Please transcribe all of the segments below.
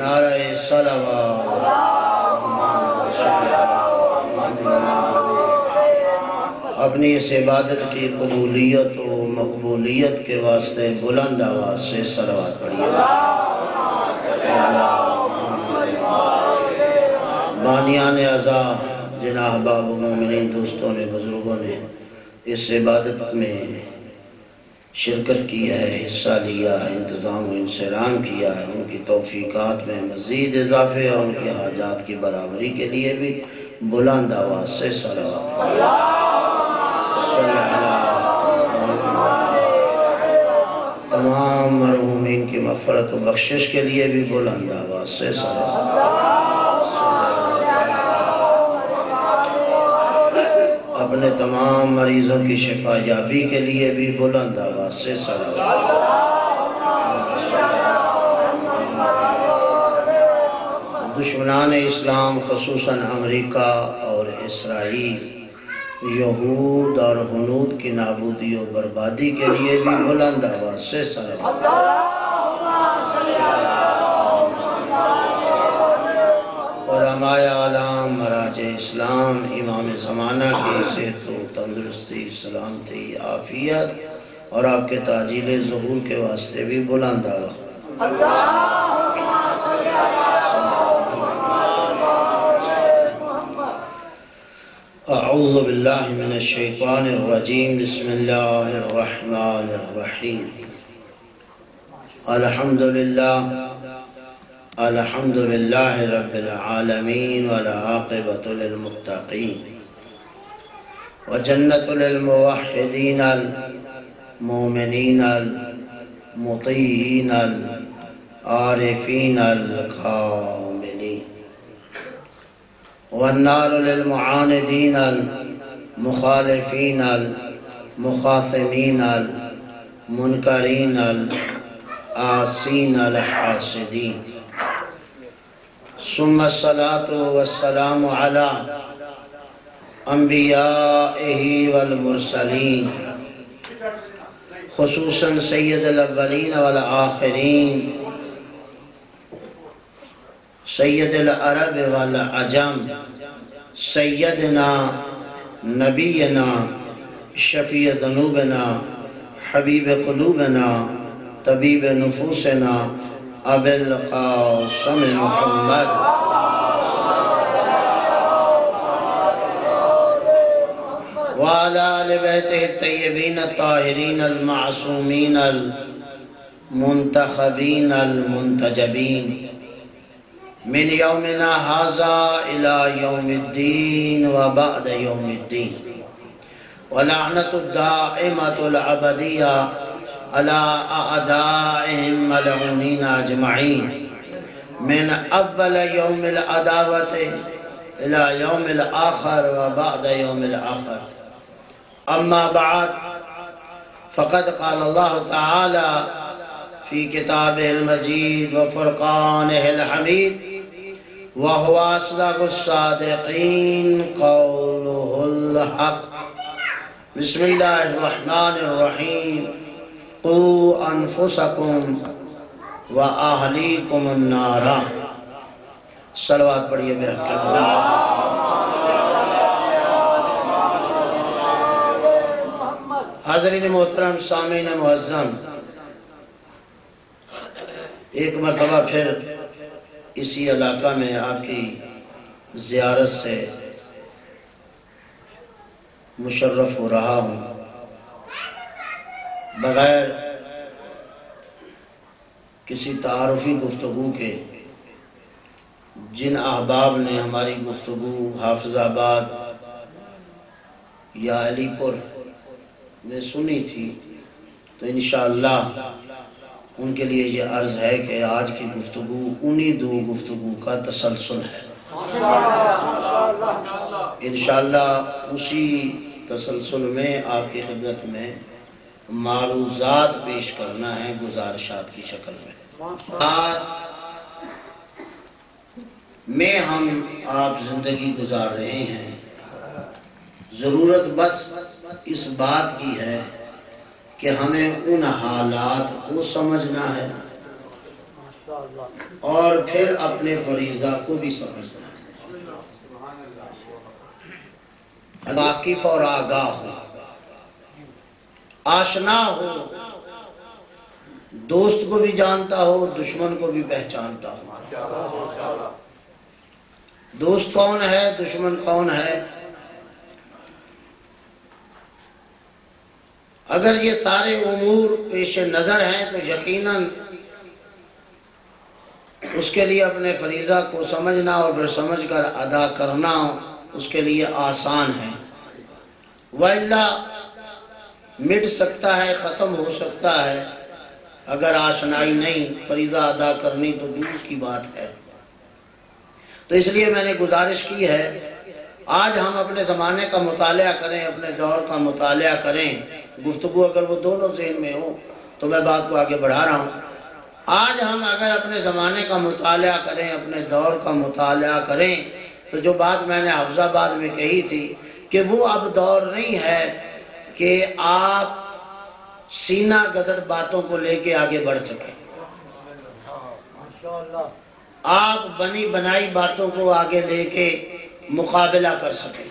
نعرہ صلوات. اپنی اس عبادت کی قبولیت و مقبولیت کے واسطے بلند آواز سے صلوات پڑھیے۔ بانیان ازا جن احباب و مومنین دوستوں نے، بزرگوں نے اس عبادت میں شرکت کی ہے، حصہ لیا ہے، انتظام و انسرام کیا ہے۔ ان کی توفیقات میں مزید اضافے اور ان کی حاجات کی برابری کے لیے بھی بلند آواز سے صلوات۔ صلی تمام مرحومین کی مغفرت و بخشش کے لیے بھی بلند آواز سے صلوات۔ اپنے تمام مریضوں کی شفا یابی کے لیے بھی بلند آواز سے صلوات۔ دشمنان اسلام خصوصاً امریکہ اور اسرائیل، یہود اور حنود کی نابودی و بربادی کے لیے بھی بلند آواز سے صلوات۔ علماء عالم مراج اسلام، امام زمانہ کی صحت و تندرستی، سلامتی، عافیت اور آپ کے تاجیل ظہور کے واسطے بھی بلند آواز اعوذ باللہ من الشیطان الرجیم، بسم اللہ الرحمن الرحیم۔ الحمدللہ الحمد لله رب العالمين والعاقبة للمتقين وجنة للموحدين المؤمنين المطيعين العارفين الكاملين والنار للمعاندين المخالفين المخاصمين المنكرين العاصين الحاسدين ثم الصلاة والسلام على انبیائه والمرسلین خصوصا سید الاولین والآخرین، سید العرب والعجم، سیدنا، نبینا، شفیع ذنوبنا، حبیب قلوبنا، طبیب نفوسنا ابو القاسم محمد. وعلى آل بيته الطيبين الطاهرين المعصومين المنتخبين المنتجبين. من يومنا هذا إلى يوم الدين وبعد يوم الدين. ولعنة الدائمة العبدية على أعدائهم ملعونين أجمعين من أول يوم العداوة إلى يوم الآخر وبعد يوم الآخر أما بعد فقد قال الله تعالى في كتابه المجيد وفرقانه الحميد وهو أصدق الصادقين قوله الحق بسم الله الرحمن الرحيم قو انفسکم و اہلیکم النارا صلوات پڑھئے بے حق حضرین محترم سامین معظم، ایک مرتبہ پھر اسی علاقہ میں آپ کی زیارت سے مشرف ہو رہا ہوں۔ بغیر کسی تعارفی گفتگو کے، جن احباب نے ہماری گفتگو حافظ آباد یا علی پور میں سنی تھی، تو انشاءاللہ ان کے لیے یہ عرض ہے کہ آج کی گفتگو انہی دو گفتگو کا تسلسل ہے۔ انشاءاللہ اسی تسلسل میں آپ کی خدمت میں معروضات پیش کرنا ہے گزارشات کی شکل میں۔ میں ہم آپ زندگی گزار رہے ہیں۔ ضرورت بس اس بات کی ہے کہ ہمیں ان حالات کو سمجھنا ہے اور پھر اپنے فریضہ کو بھی سمجھنا ہے۔ واقف اور آگاہ ہو۔ آشنا ہو، دوست کو بھی جانتا ہو، دشمن کو بھی پہچانتا ہو۔ دوست کون ہے، دشمن کون ہے؟ اگر یہ سارے امور پیش نظر ہیں تو یقیناً اس کے لیے اپنے فریضہ کو سمجھنا اور پھر سمجھ کر ادا کرنا اس کے لیے آسان ہے۔ وَإِلَّا مٹ سکتا ہے، ختم ہو سکتا ہے۔ اگر آشنائی نہیں، فریضہ ادا کرنی تو دور کی بات ہے۔ تو اس لیے میں نے گزارش کی ہے، آج ہم اپنے زمانے کا مطالعہ کریں، اپنے دور کا مطالعہ کریں۔ گفتگو اگر وہ دونوں ذہن میں ہوں تو میں بات کو آگے بڑھا رہا ہوں۔ آج ہم اگر اپنے زمانے کا مطالعہ کریں، اپنے دور کا مطالعہ کریں، تو جو بات میں نے حفظ آباد میں کہی تھی کہ وہ اب دور نہیں ہے کہ آپ سینہ گزر باتوں کو لے کے آگے بڑھ سکیں۔ آپ بنی بنائی باتوں کو آگے لے کے مقابلہ کر سکیں۔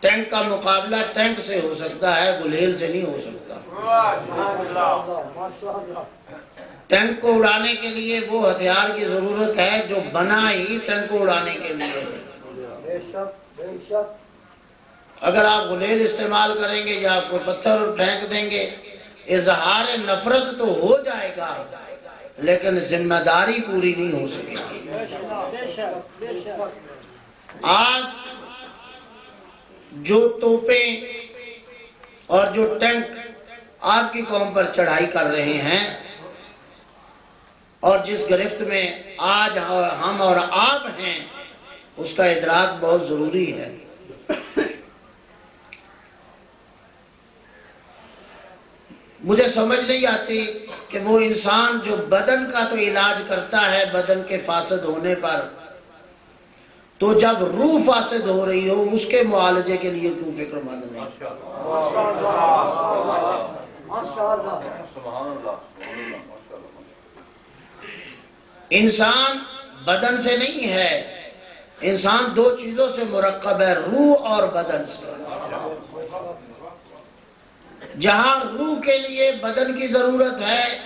ٹینک کا مقابلہ ٹینک سے ہو سکتا ہے، گلیل سے نہیں ہو سکتا۔ ٹینک کو اڑانے کے لیے وہ ہتھیار کی ضرورت ہے جو بنا ہی ٹینک کو اڑانے کے لیے ہے اگر آپ گلیل استعمال کریں گے یا آپ کو پتھر پھینک دیں گے، اظہار نفرت تو ہو جائے گا، لیکن ذمہ داری پوری نہیں ہو سکے گی۔ آج جو توپیں اور جو ٹینک آپ کی قوم پر چڑھائی کر رہے ہیں، اور جس گرفت میں آج ہم اور آپ ہیں، اس کا ادراک بہت ضروری ہے۔ مجھے سمجھ نہیں آتی کہ وہ انسان جو بدن کا تو علاج کرتا ہے بدن کے فاسد ہونے پر، تو جب روح فاسد ہو رہی ہو، اس کے معالجے کے لیے کیوں فکر مند نہیں؟ انسان بدن سے نہیں ہے، انسان دو چیزوں سے مرکب ہے، روح اور بدن سے۔ جہاں روح کے لیے بدن کی ضرورت ہے،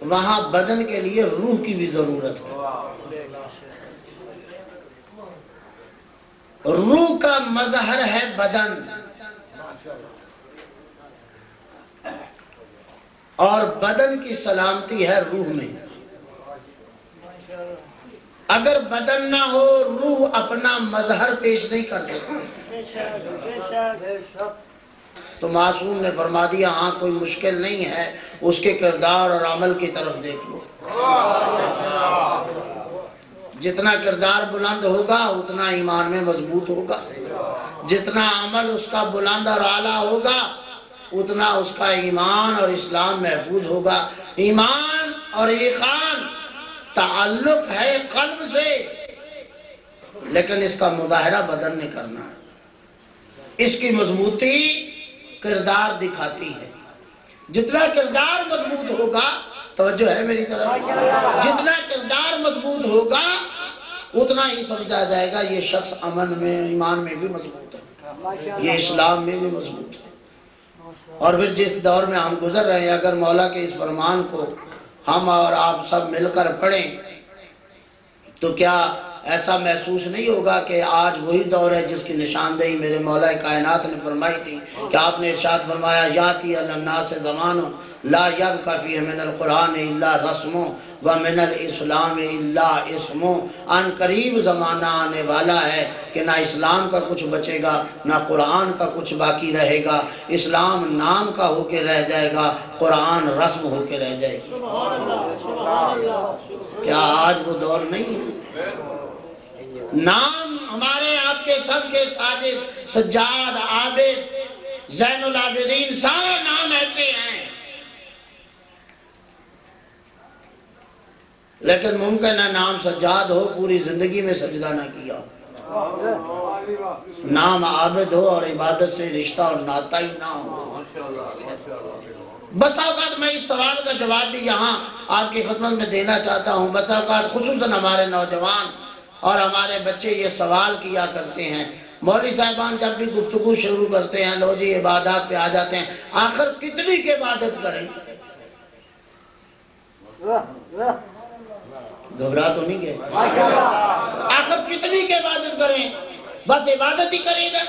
وہاں بدن کے لیے روح کی بھی ضرورت ہے۔ روح کا مظہر ہے بدن۔ اور بدن کی سلامتی ہے روح میں۔ اگر بدن نہ ہو، روح اپنا مظہر پیش نہیں کر سکتی۔ تو معصوم نے فرما دیا ہاں کوئی مشکل نہیں ہے، اس کے کردار اور عمل کی طرف دیکھ لو۔ جتنا کردار بلند ہوگا، اتنا ایمان میں مضبوط ہوگا۔ جتنا عمل اس کا بلند اور اعلیٰ ہوگا، اتنا اس کا ایمان اور اسلام محفوظ ہوگا۔ ایمان اور ایقان تعلق ہے قلب سے، لیکن اس کا مظاہرہ بدن نے کرنا ہے۔ اس کی مضبوطی کردار دکھاتی ہے۔ جتنا کردار مضبوط ہوگا، توجہ ہے میری طرف۔ جتنا کردار مضبوط ہوگا، اتنا ہی سمجھا جائے گا، یہ شخص امن میں، ایمان میں بھی مضبوط ہے۔ یہ اسلام میں بھی مضبوط ہے۔ اور پھر جس دور میں ہم گزر رہے ہیں، اگر مولا کے اس فرمان کو ہم اور آپ سب مل کر پڑھیں، تو کیا ایسا محسوس نہیں ہوگا کہ آج وہی دور ہے جس کی نشاندہی میرے مولا کائنات نے فرمائی تھی کہ آپ نے ارشاد فرمایا یاتی اللہ سے زمانوں لا یبقى فیہ من القرآن الا رسموں ومن الاسلام الا اسموں ان قریب زمانہ آنے والا ہے کہ نہ اسلام کا کچھ بچے گا، نہ قرآن کا کچھ باقی رہے گا۔ اسلام نام کا ہو کے رہ جائے گا، قرآن رسم ہو کے رہ جائے گا۔ کیا آج وہ دور نہیں ہے؟ نام ہمارے آپ کے سب کے ساجد، سجاد، عابد، زین العابدین، سارے نام ایسے ہیں۔ لیکن ممکن ہے نام سجاد ہو، پوری زندگی میں سجدہ نہ کیا۔ نام عابد ہو اور عبادت سے رشتہ اور ناتا ہی نہ ہو۔ بس اوقات میں اس سوال کا جواب بھی یہاں آپ کی خدمت میں دینا چاہتا ہوں۔ بس اوقات، خصوصاً ہمارے نوجوان اور ہمارے بچے یہ سوال کیا کرتے ہیں۔ مولوی صاحبان جب بھی گفتگو شروع کرتے ہیں، لو جی عبادات پہ آ جاتے ہیں، آخر کتنی کی عبادت کریں؟ گھبرا تو نہیں گئے؟ آخر کتنی کی عبادت کریں؟ بس عبادت ہی کرے گا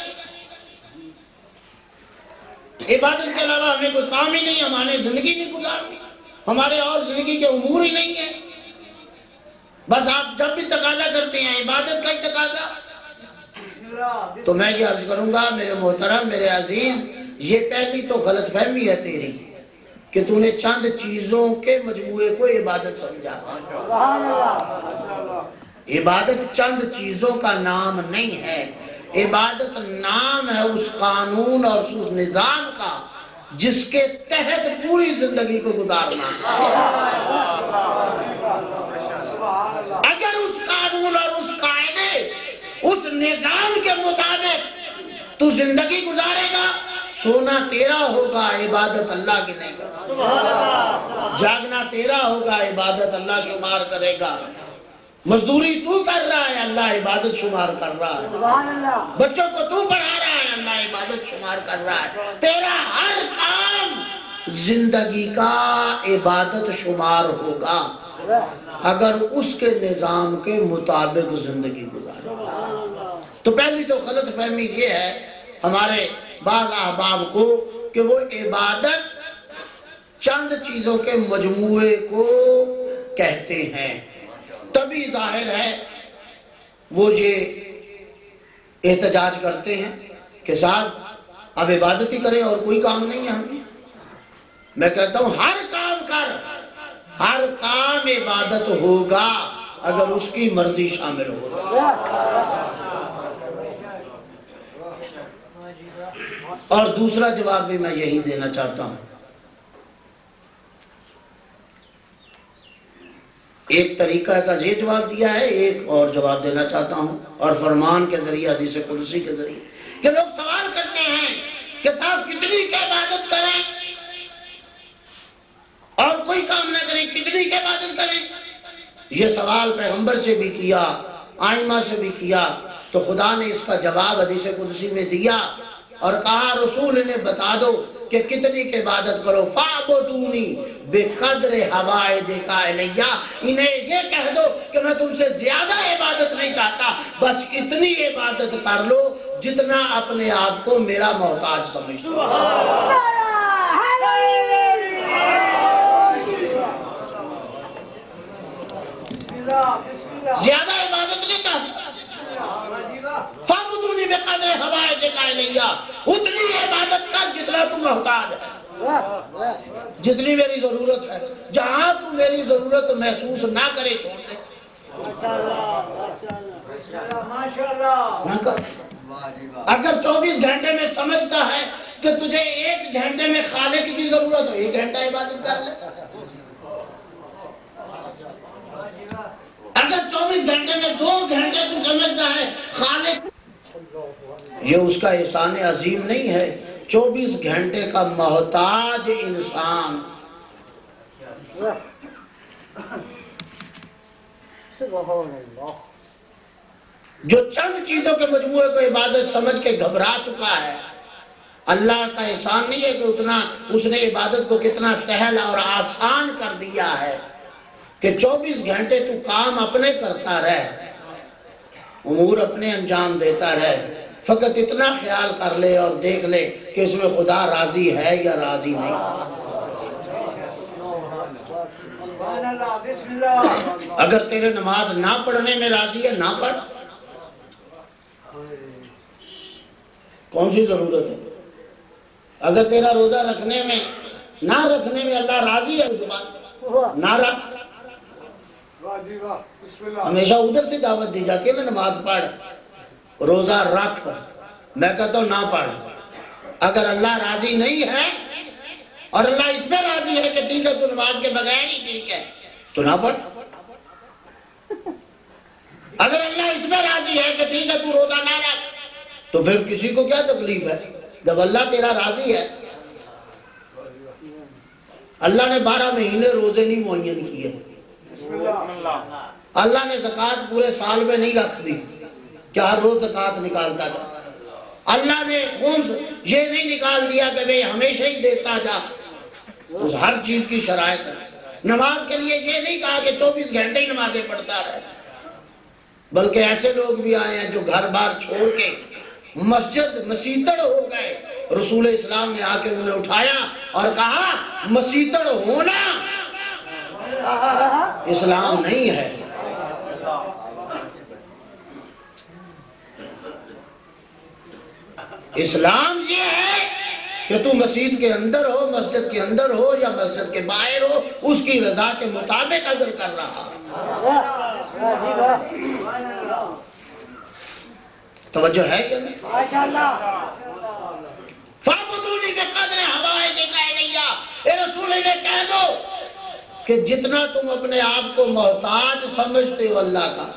عبادت کے علاوہ ہمیں کوئی کام ہی نہیں ہمارے زندگی نہیں گزارنی ہمارے اور زندگی کے امور ہی نہیں ہیں۔ بس آپ جب بھی تقاضا کرتے ہیں، عبادت کا ہی تقاضا۔ تو میں یہ عرض کروں گا، میرے محترم، میرے عزیز، یہ پہلی تو غلط فہمی ہے تیری کہ تو نے چند چیزوں کے مجموعے کو عبادت سمجھا۔ عبادت چند چیزوں کا نام نہیں ہے۔ عبادت نام ہے اس قانون اور اس نظام کا جس کے تحت پوری زندگی کو گزارنا۔ اگر اس قانون اور اس قائدے اس نظام کے مطابق تو زندگی گزارے گا، سونا تیرا ہوگا، عبادت اللہ کی نہیں۔ کرے جاگنا تیرا ہوگا، عبادت اللہ شمار کرے گا۔ مزدوری تو کر رہا ہے، اللہ عبادت شمار کر رہا ہے۔ بچوں کو تو پڑھا رہا ہے، اللہ عبادت شمار کر رہا ہے۔ تیرا ہر کام زندگی کا عبادت شمار ہوگا۔ اگر اس کے نظام کے مطابق زندگی گزارے۔ تو پہلی تو غلط فہمی یہ ہے ہمارے بعض احباب کو کہ وہ عبادت چند چیزوں کے مجموعے کو کہتے ہیں۔ تبھی ظاہر ہے وہ یہ احتجاج کرتے ہیں کہ صاحب، اب عبادت ہی کریں اور کوئی کام نہیں ہے۔ ہمیں میں کہتا ہوں، ہر کام کر۔ ہر کام عبادت ہوگا اگر اس کی مرضی شامل ہوگا اور دوسرا جواب بھی میں یہی دینا چاہتا ہوں۔ ایک طریقہ کا یہ جواب دیا ہے، ایک اور جواب دینا چاہتا ہوں۔ اور فرمان کے ذریعے، حدیث قدسی کے ذریعے کہ لوگ سوال کرتے ہیں کہ صاحب کتنی کی عبادت کریں؟ اور کوئی کام نہ کریں، کتنی کی عبادت کریں۔ یہ سوال پیغمبر سے بھی کیا، آئمہ سے بھی کیا، تو خدا نے اس کا جواب حدیث قدسی میں دیا اور کہا، رسول نے بتا دو کہ کتنی کی عبادت کرو۔ فَعْبُدُونِ بِقَدْرِ حَوَائِدِ قَائِلِيَّا انہیں یہ کہہ دو کہ میں تم سے زیادہ عبادت نہیں چاہتا، بس اتنی عبادت کر لو جتنا اپنے آپ کو میرا محتاج سمجھتا زیادہ عبادت نہیں چاہتا فَعْبُدُونِ بِقَدْرِ حَوَائِدِ قَائِلِيَّا اتنی عبادت کر جتنا تم محتاج ہے۔ جتنی میری ضرورت ہے۔ جہاں تو میری ضرورت محسوس نہ کرے چھوڑ دے۔ اگر چوبیس گھنٹے میں سمجھتا ہے کہ تجھے ایک گھنٹے میں خالق کی ضرورت ہو ایک گھنٹہ عبادت کر لے۔ اگر چوبیس گھنٹے میں دو گھنٹے تو سمجھتا ہے خالق یہ اس کا احسان عظیم نہیں ہے۔ چوبیس گھنٹے کا محتاج انسان۔ جو چند چیزوں کے مجموعے کو عبادت سمجھ کے گھبرا چکا ہے، اللہ کا احسان نہیں ہے کہ اتنا اس نے عبادت کو کتنا سہل اور آسان کر دیا ہے کہ چوبیس گھنٹے تو کام اپنے کرتا رہے، امور اپنے انجام دیتا رہے۔ فقط اتنا خیال کر لے اور دیکھ لے کہ اس میں خدا راضی ہے یا راضی نہیں۔ اگر تیرے نماز نہ پڑھنے میں راضی ہے نہ پڑھ۔ کون سی ضرورت ہے؟ اگر تیرا روزہ رکھنے میں نہ رکھنے میں اللہ راضی ہے نہ رکھ۔ ہمیشہ ادھر سے دعوت دی جاتی ہے نا نماز پڑھ۔ روزہ رکھ میں کہتا ہوں نہ پڑھ۔ اگر اللہ راضی نہیں ہے اور اللہ اس میں راضی ہے کہ ٹھیک ہے تو نماز کے بغیر ہی ٹھیک ہے تو نہ پڑھ۔ اگر اللہ اس میں راضی ہے کہ ٹھیک ہے تو روزہ نہ رکھ تو پھر کسی کو کیا تکلیف ہے؟ جب اللہ تیرا راضی ہے۔ اللہ نے بارہ مہینے روزے نہیں معین کیے۔ اللہ نے زکوٰۃ پورے سال میں نہیں رکھ دی۔ کہ ہر روز زکوٰۃ نکالتا جا۔ اللہ نے خمس یہ نہیں نکال دیا کہ بھئی ہمیشہ ہی دیتا جا۔ اس ہر چیز کی شرائط ہے۔ نماز کے لیے یہ نہیں کہا کہ چوبیس گھنٹے ہی نمازیں پڑھتا رہے۔ بلکہ ایسے لوگ بھی آئے ہیں جو گھر بار چھوڑ کے مسجد مسیطڑ ہو گئے۔ رسول اسلام نے آ کے انہیں اٹھایا اور کہا مسیطڑ ہونا اسلام نہیں ہے۔ اسلام یہ ہے کہ تو مسجد کے اندر ہو، مسجد کے اندر ہو یا مسجد کے باہر ہو، اس کی رضا کے مطابق اگر کر رہا توجہ ہے کیا فَعْبُدُونِ بِقَدْرِ حَوَائِجِ قَيْلِيَّا اے رسول اللہ کہہ دو کہ جتنا تم اپنے آپ کو محتاج سمجھتے ہو اللہ کا،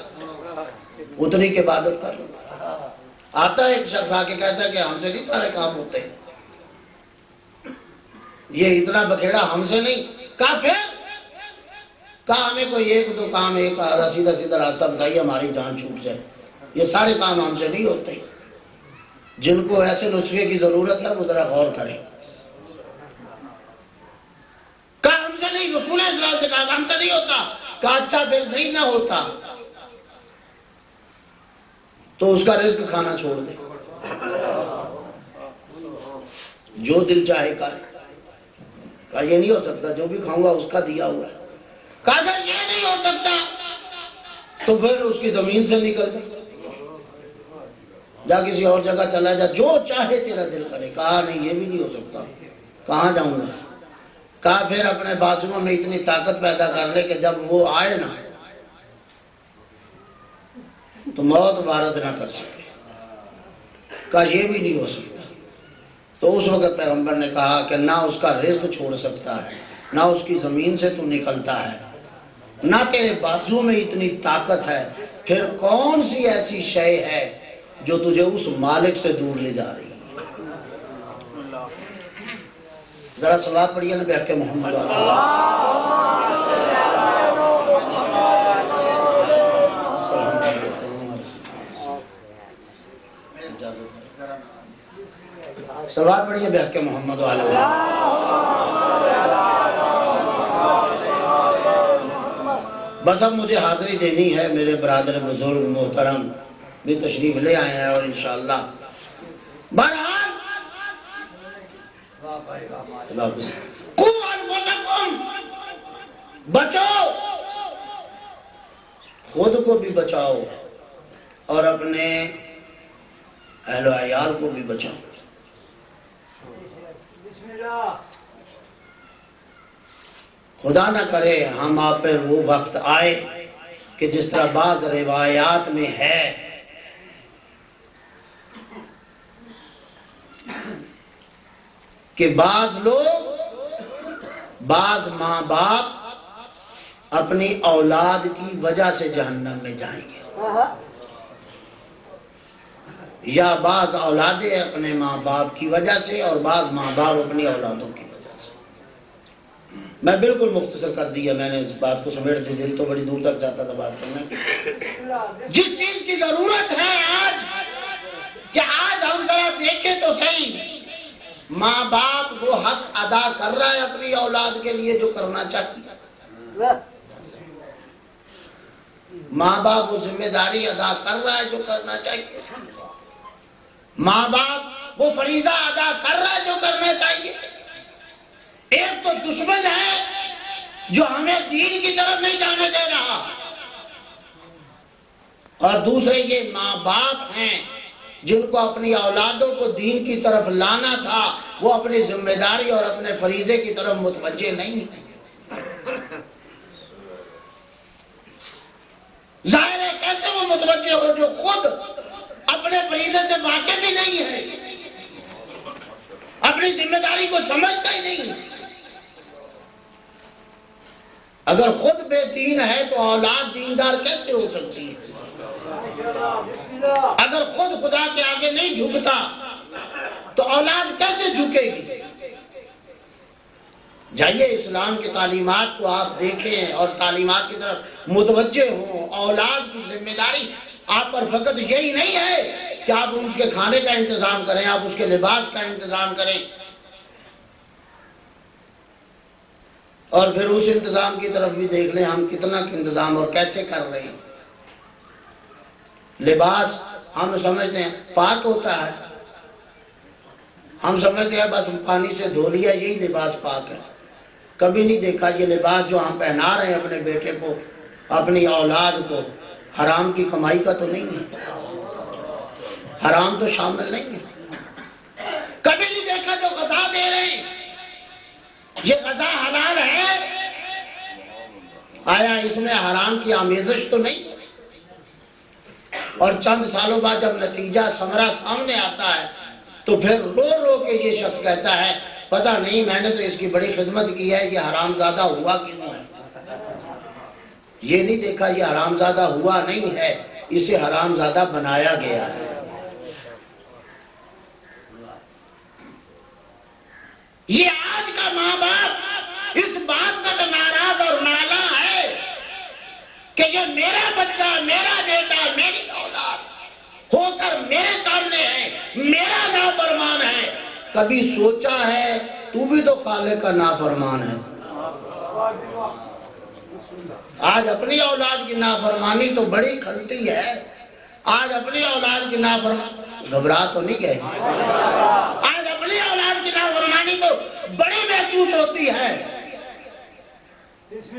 اتنی کے عبادت کر لو۔ آتا ہے ایک شخص آ کے کہتا ہے کہ ہم سے نہیں سارے کام ہوتے۔ یہ اتنا بکھیڑا ہم سے نہیں کہا پھر کہا ہمیں کوئی ایک دو کام، ایک آدھا سیدھا سیدھا راستہ بتائیے، ہماری جان چھوٹ جائے۔ یہ سارے کام ہم سے نہیں ہوتے۔ جن کو ایسے نسخے کی ضرورت ہے، وہ ذرا غور کریں۔ کہا ہم سے نہیں، رسول اسلام سے کہا، ہم سے نہیں ہوتا۔ کہا اچھا پھر نہیں نہ ہوتا۔ تو اس کا رزق کھانا چھوڑ دے۔ جو دل چاہے کر۔ کہا یہ نہیں ہو سکتا، جو بھی کھاؤں گا اس کا دیا ہوا ہے۔ کہا اگر یہ نہیں ہو سکتا۔ تو پھر اس کی زمین سے نکل جا۔ جا کسی اور جگہ چلا جا۔ جو چاہے تیرا دل کرے۔ کہا نہیں، یہ بھی نہیں ہو سکتا۔ کہاں جاؤں گا؟ کہا پھر اپنے بازووں میں اتنی طاقت پیدا کر لے کہ جب وہ آئے نا تو موت وارد نہ کر سکے۔ کہا یہ بھی نہیں ہو سکتا۔ تو اس وقت پیغمبر نے کہا کہ نہ اس کا رزق چھوڑ سکتا ہے، نہ اس کی زمین سے تو نکلتا ہے۔ نہ تیرے بازو میں اتنی طاقت ہے۔ پھر کون سی ایسی شے ہے جو تجھے اس مالک سے دور لے جا رہی ہے؟ ذرا سوال پڑھیے نا بحق محمد اللہ سوال پڑھیے بحق محمد بس اب مجھے حاضری دینی ہے، میرے برادر بزرگ محترم بھی تشریف لے آئے ہیں اور انشاءاللہ۔ بہرحال قو خود کو بھی بچاؤ اور اپنے اہل و عیال کو بھی بچاؤ۔ خدا نہ کرے ہم آپ پر وہ وقت آئے کہ جس طرح بعض روایات میں ہے۔ کہ بعض لوگ بعض ماں باپ اپنی اولاد کی وجہ سے جہنم میں جائیں گے۔ یا بعض اولادیں اپنے ماں باپ کی وجہ سے اور بعض ماں باپ اپنی اولادوں کی وجہ سے۔ میں بالکل مختصر کر دیا میں نے اس بات کو سمیٹ دی، دل تو بڑی دور تک جاتا تھا بات کرنے۔ جس چیز کی ضرورت ہے آج، کہ آج ہم ذرا دیکھیں تو صحیح۔ ماں باپ وہ حق ادا کر رہا ہے اپنی اولاد کے لیے جو کرنا چاہیے ماں باپ وہ ذمہ داری ادا کر رہا ہے جو کرنا چاہیے۔ ماں باپ وہ فریضہ ادا کر رہا ہے جو کرنا چاہیے۔ ایک تو دشمن ہے جو ہمیں دین کی طرف نہیں جانے دے رہا۔ اور دوسرے یہ ماں باپ ہیں جن کو اپنی اولادوں کو دین کی طرف لانا تھا، وہ اپنی ذمہ داری اور اپنے فریضے کی طرف متوجہ نہیں ہیں۔ ظاہر ہے کیسے وہ متوجہ ہو جو خود اپنے فریضے سے واقع بھی نہیں ہے۔ اپنی ذمہ داری کو سمجھتا ہی نہیں۔ اگر خود بے دین ہے تو اولاد دیندار کیسے ہو سکتی ہے؟ اگر خود خدا کے آگے نہیں جھکتا تو اولاد کیسے جھکے گی؟ جائیے اسلام کی تعلیمات کو آپ دیکھیں اور تعلیمات کی طرف متوجہ ہوں۔ اولاد کی ذمہ داری آپ پر فقط یہی نہیں ہے کہ آپ اس کے کھانے کا انتظام کریں، آپ اس کے لباس کا انتظام کریں۔ اور پھر اس انتظام کی طرف بھی دیکھ لیں ہم کتنا انتظام اور کیسے کر رہے ہیں۔ لباس ہم سمجھتے ہیں پاک ہوتا ہے۔ ہم سمجھتے ہیں بس پانی سے دھو لیا، یہی لباس پاک ہے۔ کبھی نہیں دیکھا یہ لباس جو ہم پہنا رہے ہیں اپنے بیٹے کو، اپنی اولاد کو۔ حرام کی کمائی کا تو نہیں ہے۔ حرام تو شامل نہیں ہے۔ کبھی نہیں دیکھا جو غذا دے رہے ہیں۔ یہ غذا حلال ہے۔ آیا اس میں حرام کی آمیزش تو نہیں۔ اور چند سالوں بعد جب نتیجہ سمرہ سامنے آتا ہے، تو پھر رو رو کے یہ شخص کہتا ہے، پتہ نہیں، میں نے تو اس کی بڑی خدمت کی ہے، یہ حرام زادہ ہوا کیوں ہے؟ یہ نہیں دیکھا یہ حرام زادہ ہوا نہیں ہے، اسے حرام زادہ بنایا گیا ہے۔ یہ آج کا ماں باپ اس بات پر ناراض اور نالا ہے کہ جو میرا بچہ، میرا بیٹا، میری اولاد ہو کر میرے سامنے ہے، میرا نافرمان ہے۔ کبھی سوچا ہے تو بھی تو خالق کا نافرمان ہے۔ آج اپنی اولاد کی نافرمانی تو بڑی کھلتی ہے۔ آج اپنی اولاد کی نافرمانی گھبرا تو نہیں گئے۔ آج اپنی اولاد کی نافرمانی تو بڑی محسوس ہوتی ہے۔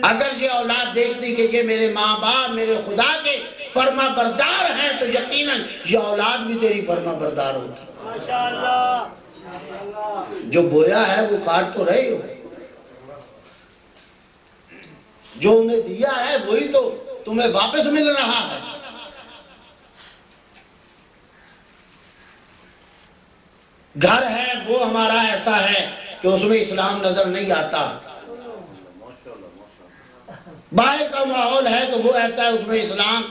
اگر یہ اولاد دیکھتی کہ یہ میرے ماں باپ، میرے خدا کے فرما بردار ہیں، تو یقیناً یہ اولاد بھی تیری فرما بردار ہوتی۔ جو بویا ہے وہ کاٹ تو رہے ہو۔ جو انہیں دیا ہے وہی تو تمہیں واپس مل رہا ہے۔ گھر ہے، وہ ہمارا ایسا ہے کہ اس میں اسلام نظر نہیں آتا۔ باہر کا ماحول ہے تو وہ ایسا ہے، اس میں اسلام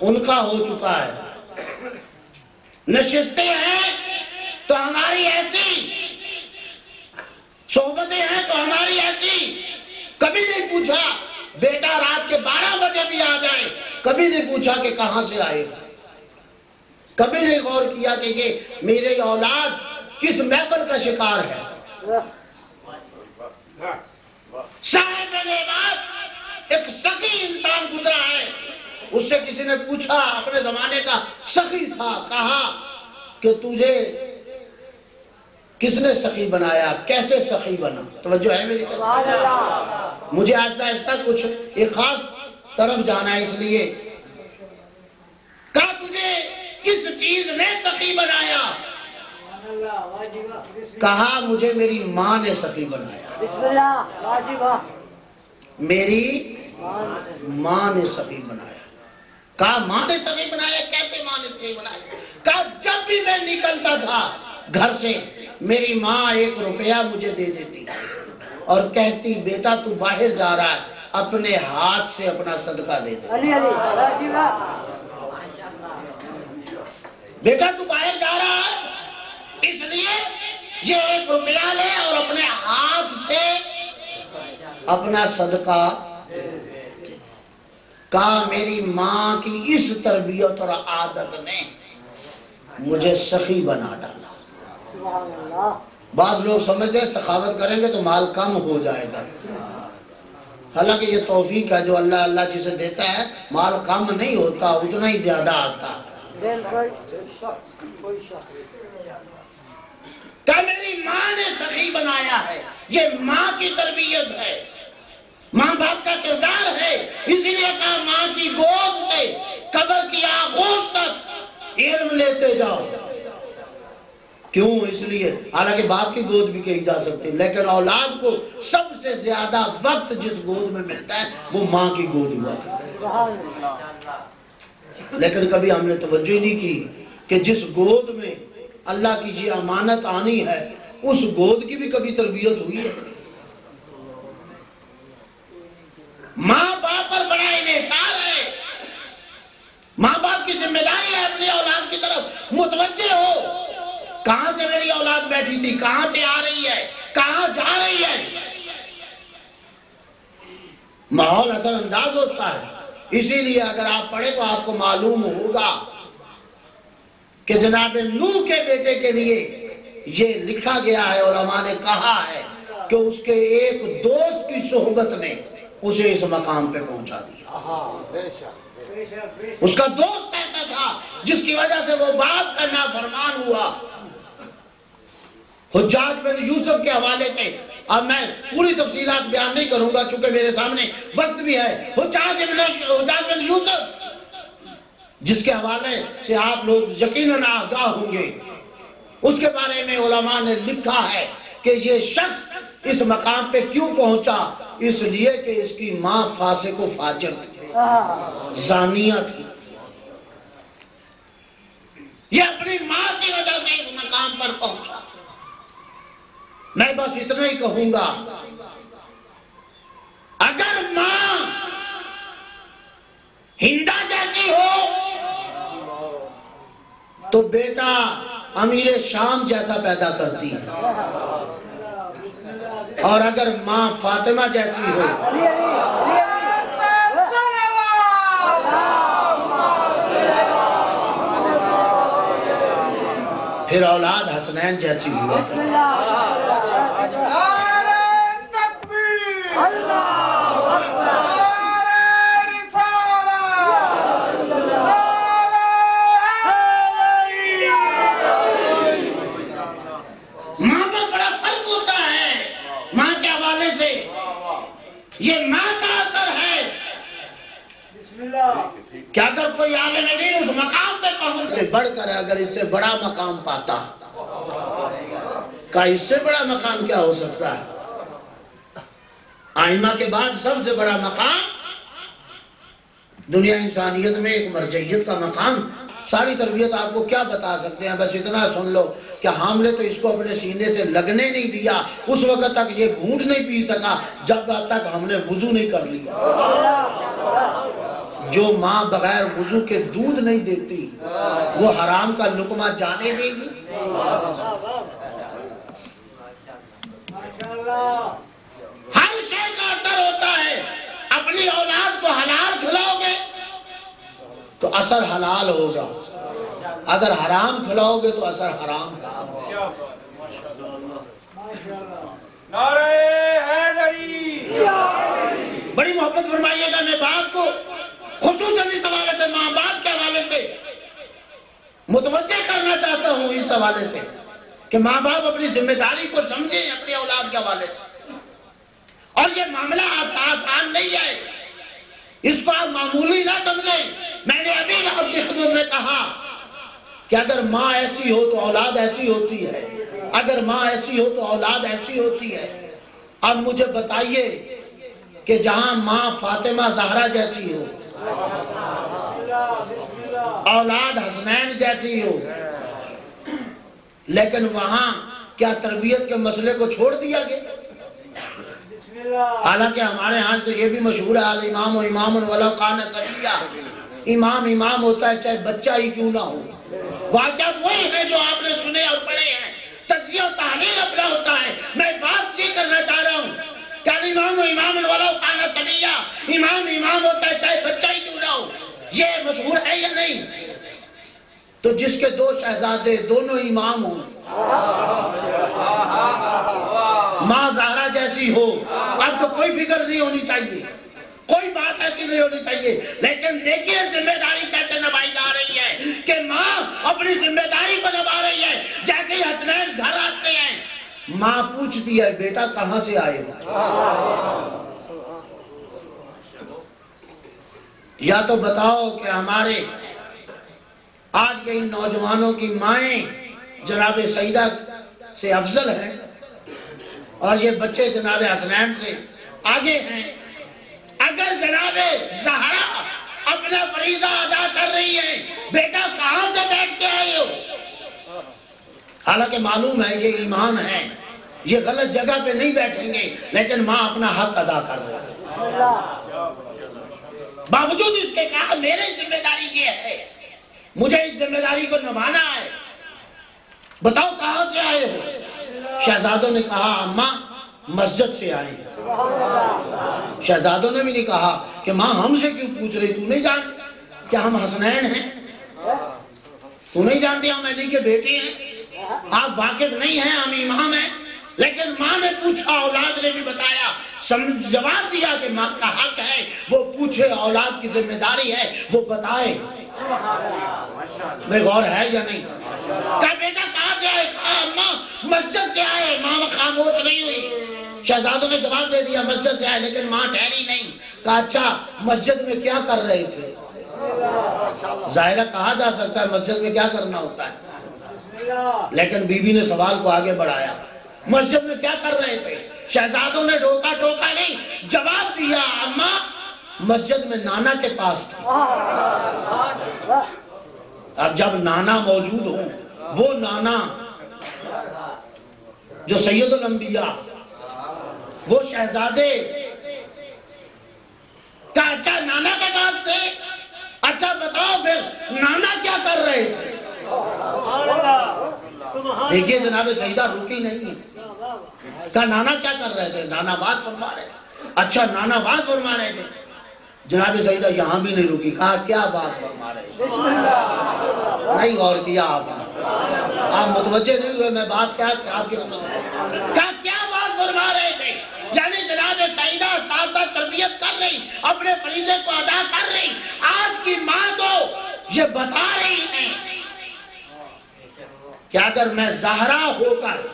ان کا ہو چکا ہے۔ نشستیں ہیں تو ہماری ایسی۔ صحبتیں ہیں تو ہماری ایسی۔ کبھی نہیں پوچھا۔ بیٹا رات کے بارہ بجے بھی آ جائے۔ کبھی نہیں پوچھا کہ کہاں سے آئے گا۔ کبھی نہیں غور کیا کہ یہ میرے اولاد کس محفل کا شکار ہے۔ صاحب بات ایک سخی انسان گزرا ہے۔ اس سے کسی نے پوچھا اپنے زمانے کا سخی تھا، کہا کہ تجھے کس نے سخی بنایا؟ کیسے سخی بنا؟ توجہ ہے میری طرف مجھے آہستہ آہستہ کچھ ایک خاص طرف جانا ہے اس لیے۔ کہا تجھے کس چیز نے سخی بنایا؟ کہا مجھے میری ماں نے سخی بنایا۔ میری ماں نے سخی بنایا۔ کہا ماں نے سخی بنایا کیسے ماں نے سخی بنایا؟ کہا جب بھی میں نکلتا تھا گھر سے میری ماں ایک روپیہ مجھے دے دیتی اور کہتی بیٹا تو باہر جا رہا ہے اپنے ہاتھ سے اپنا صدقہ دے دے۔ بیٹا تو باہر جا رہا ہے اس لیے یہ ایک روپیہ لے اور اپنے ہاتھ سے اپنا صدقہ کہا میری ماں کی اس تربیت اور عادت نے مجھے سخی بنا ڈالا۔ بعض لوگ سمجھتے ہیں سخاوت کریں گے تو مال کم ہو جائے گا۔ حالانکہ یہ توفیق ہے جو اللہ اللہ جسے دیتا ہے مال کم نہیں ہوتا اتنا ہی زیادہ آتا۔ کہ میری ماں نے سخی بنایا ہے یہ ماں کی تربیت ہے۔ ماں باپ کا کردار ہے اسی لیے کہا ماں کی گود سے قبر کی آغوش تک علم لیتے جاؤ۔ کیوں؟ اس لیے حالانکہ باپ کی گود بھی کہی جا سکتی لیکن اولاد کو سب سے زیادہ وقت جس گود میں ملتا ہے، وہ ماں کی گود ہوا کرتا ہے۔ لیکن کبھی ہم نے توجہ نہیں کی کہ جس گود میں اللہ کی جی امانت آنی ہے، اس گود کی بھی کبھی تربیت ہوئی ہے۔ ماں باپ پر بڑا انحصار ہے۔ ماں باپ کی ذمہ داری ہے اپنی اولاد کی طرف متوجہ ہو۔ کہاں سے میری اولاد بیٹھی تھی؟ کہاں سے آ رہی ہے؟ کہاں جا رہی ہے؟ ماحول اثر انداز ہوتا ہے۔ اسی لیے اگر آپ پڑھیں تو آپ کو معلوم ہوگا کہ جناب نوح کے بیٹے کے لیے یہ لکھا گیا ہے علماء نے کہا ہے کہ اس کے ایک دوست کی صحبت نے اسے اس مقام پہ پہنچا دیا۔ اس کا دوست ایسا تھا جس کی وجہ سے وہ باپ کا نافرمان ہوا۔ حجاج بن یوسف کے حوالے سے اب میں پوری تفصیلات بیان نہیں کروں گا، چونکہ میرے سامنے وقت بھی ہے۔ حجاج بن حجاج بن یوسف، جس کے حوالے سے آپ لوگ یقیناً آگاہ ہوں گے۔ اس کے بارے میں علماء نے لکھا ہے کہ یہ شخص اس مقام پہ کیوں پہنچا؟ اس لیے کہ اس کی ماں فاسق و فاجر تھی۔ زانیہ تھی۔ یہ اپنی ماں کی وجہ سے اس مقام پر پہنچا۔ میں بس اتنا ہی کہوں گا، اگر ماں ہندا جیسی ہو، تو بیٹا امیر شام جیسا پیدا کرتی۔ ہے اور اگر ماں فاطمہ جیسی ہو، پھر اولاد حسنین جیسی ہوا ماں پر بڑا فرق ہوتا ہے ماں کے حوالے سے یہ ماں کا اثر ہے کہ اگر کوئی عالم دین اس مقام پہ پہنچ سے بڑھ کر اگر اس سے بڑا مقام پاتا کا اس سے بڑا مقام کیا ہو سکتا ہے؟ آئمہ کے بعد سب سے بڑا مقام دنیا انسانیت میں ایک مرجعیت کا مقام۔ ساری تربیت آپ کو کیا بتا سکتے ہیں؟ بس اتنا سن لو کہ حاملے تو اس کو اپنے سینے سے لگنے نہیں دیا۔ اس وقت تک یہ گھونٹ نہیں پی سکا۔ جب تک ہم نے وضو نہیں کر لیا جو ماں بغیر وضو کے دودھ نہیں دیتی، وہ حرام کا لقمہ جانے دے گی۔ ہر شے کا اثر ہوتا ہے، اپنی اولاد کو حلال کھلاؤ گے تو اثر حلال ہوگا۔ اگر حرام کھلاؤ گے تو اثر حرام نعرہ حیدری بڑی محبت فرمائیے گا میں بات کو خصوصاً اس حوالے سے ماں باپ کے حوالے سے متوجہ کرنا چاہتا ہوں اس حوالے سے کہ ماں باپ اپنی ذمہ داری کو سمجھیں اپنی اولاد کے حوالے سے۔ اور یہ معاملہ آسان نہیں ہے۔ اس کو آپ معمولی نہ سمجھیں۔ میں نے ابھی آپ کی خدمت میں کہا کہ اگر ماں ایسی ہو تو اولاد ایسی ہوتی ہے۔ اگر ماں ایسی ہو تو اولاد ایسی ہوتی ہے۔ اب مجھے بتائیے کہ جہاں ماں فاطمہ زہرا جیسی ہو، اولاد حسنین جیسی ہو لیکن وہاں کیا تربیت کے مسئلے کو چھوڑ دیا گیا؟ حالانکہ ہمارے ہاں تو یہ بھی مشہور ہے، آل امام و امام ولو قان سبیہ۔ امام امام ہوتا ہے، چاہے بچہ ہی کیوں نہ ہو۔ واقعات وہی ہیں جو آپ نے سنے اور پڑھے ہیں۔ تجزیہ و تحلیل اپنا ہوتا ہے۔ میں بات یہ کرنا چاہ رہا ہوں کہ آل امام و امام ولو قان سبیہ۔ امام امام ہوتا ہے، چاہے بچہ ہی کیوں نہ ہو۔ یہ مشہور ہے یا نہیں؟ تو جس کے دو شہزادے دونوں امام ہوں۔ ماں زہرا جیسی ہو۔ اب تو کوئی فکر نہیں ہونی چاہیے۔ کوئی بات ایسی نہیں ہونی چاہیے۔ لیکن دیکھیے ذمہ داری کیسے نبھائی جا رہی ہے کہ ماں اپنی ذمہ داری کو نبھا رہی ہے۔ جیسے ہی حسنین گھر آتے ہیں، ماں پوچھتی ہے، بیٹا، کہاں سے آئے گا یا تو بتاؤ کہ ہمارے آج کے ان نوجوانوں کی مائیں جناب سعیدہ سے افضل ہیں اور یہ بچے جناب حسنین سے آگے ہیں۔ اگر جناب زہرا اپنا فریضہ ادا کر رہی ہے بیٹا کہاں سے بیٹھ کے آئے ہو؟ حالانکہ معلوم ہے یہ امام ہے۔ یہ غلط جگہ پہ نہیں بیٹھیں گے، لیکن ماں اپنا حق ادا کر رہا ہے۔ باوجود اس کے کہا، میرے ذمہ داری یہ ہے مجھے اس ذمہ داری کو نبھانا ہے۔ بتاؤ کہاں سے آئے ہو؟ شہزادوں نے کہا، اماں مسجد سے آئے شہزادوں نے بھی نہیں کہا کہ ماں ہم سے کیوں پوچھ رہی، تو نہیں جانتی کیا ہم حسنین ہیں؟ تو نہیں جانتی ہم علی کے بیٹے ہیں؟ آپ واقف نہیں ہیں، ہم امام ہیں۔ لیکن ماں نے پوچھا، اولاد نے بھی بتایا جواب دیا کہ ماں کا حق ہے۔ وہ پوچھے، اولاد کی ذمہ داری ہے۔ وہ بتائے میں غور ہے یا نہیں؟ کہا بیٹا کہاں سے آئے؟ کہا اماں مسجد سے آئے، ماں خاموش نہیں ہوئی۔ شہزادوں نے جواب دے دیا، مسجد سے آئے، لیکن ماں ٹھہری نہیں۔ کہا اچھا مسجد میں کیا کر رہے تھے؟ ظاہرہ کہا جا سکتا ہے مسجد میں کیا کرنا ہوتا ہے۔ لیکن بی بی نے سوال کو آگے بڑھایا۔ مسجد میں کیا کر رہے تھے؟ شہزادوں نے ڈوکا ٹوکا نہیں، جواب دیا، اماں مسجد میں نانا کے پاس تھا۔ اب جب نانا موجود ہو وہ نانا جو سید الانبیاء، وہ شہزادے کا اچھا نانا کے پاس تھے۔ اچھا بتاؤ پھر، نانا کیا کر رہے تھے؟ دیکھیے جناب، سیدہ روکی نہیں ہے۔ کہا، نانا کیا کر رہے تھے؟ نانا بات فرما رہے تھے۔ اچھا نانا بات فرما رہے تھے۔ جناب سیدہ یہاں بھی نہیں رکی۔ کہا کیا بات فرما رہے تھے نہیں غور کیا آپ نے۔ آپ متوجہ نہیں ہوئے میں بات کیا آپ کی کہا کیا بات فرما رہے تھے یعنی جناب سیدہ ساتھ ساتھ تربیت کر رہی اپنے فریضے کو ادا کر رہی آج کی ماں کو یہ بتا رہی ہیں۔ کہ اگر میں زہرا ہو کر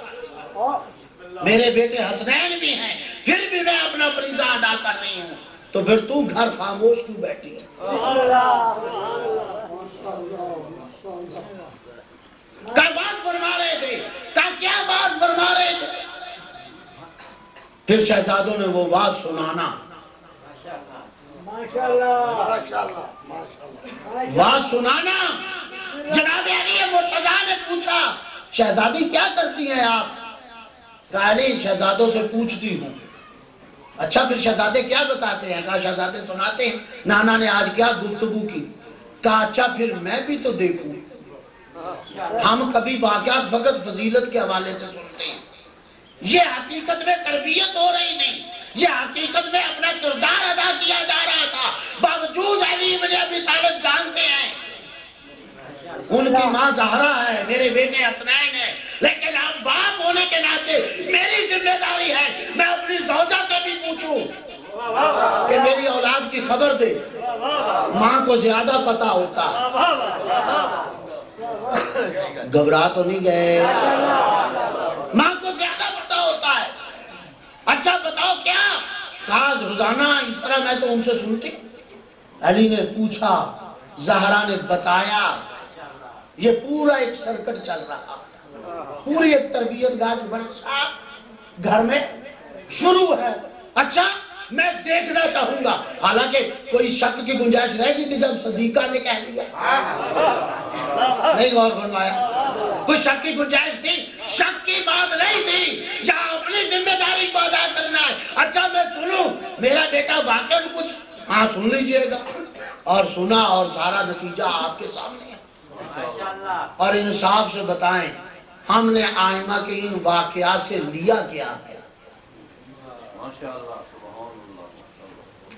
میرے بیٹے حسنین بھی ہیں پھر بھی میں اپنا فریضہ ادا کر رہی ہوں۔ تو پھر تو گھر خاموش کیوں بیٹھی ہے کیا بات فرما رہے تھے، کل کیا بات فرما رہے تھے؟ پھر شہزادوں نے وہ بات سنانا۔ بات سنانا۔ جناب علی مرتضی نے پوچھا، شہزادی کیا کرتی ہیں آپ؟ کہا علی شہزادوں سے پوچھتی ہوں۔ اچھا پھر شہزادے کیا بتاتے ہیں؟ کہا، شہزادے سناتے ہیں، نانا نے آج کیا گفتگو کی؟ کہا اچھا پھر میں بھی تو دیکھوں۔ ہم کبھی واقعات فقط فضیلت کے حوالے سے سنتے ہیں۔ یہ حقیقت میں تربیت ہو رہی نہیں۔ یہ حقیقت میں اپنا کردار ادا کیا جا رہا تھا۔ باوجود علی بن ابی طالب جانتے ہیں۔ ان کی ماں زہرا ہے میرے بیٹے حسنین ہے لیکن اب باپ ہونے کے ناطے میری ذمہ داری ہے۔ میں اپنی زوجہ سے بھی پوچھوں کہ میری اولاد کی خبر دے۔ ماں کو زیادہ پتا ہوتا۔ گھبرا تو نہیں گئے۔ ماں کو زیادہ پتا ہوتا ہے۔ اچھا بتاؤ کیا؟ کہا روزانہ اس طرح میں تو ان سے سنتی۔ علی نے پوچھا زہرا نے بتایا۔ یہ پورا ایک سرکٹ چل رہا پوری ایک تربیت گاہ کی گھر میں شروع ہے۔ اچھا میں دیکھنا چاہوں گا۔ حالانکہ کوئی شک کی گنجائش رہ گئی تھی جب صدیقہ نے کہہ دیا۔ نہیں غور فرمایا۔ کوئی شک کی گنجائش تھی؟ شک کی بات نہیں تھی۔ یا اپنی ذمہ داری کو ادا کرنا ہے۔ اچھا میں سنوں۔ میرا بیٹا واقعا کچھ ہاں سن لیجیے گا۔ اور سنا اور سارا نتیجہ آپ کے سامنے ہے۔ اور انصاف سے بتائیں ہم نے آئمہ کے ان واقعات سے لیا کیا ہے؟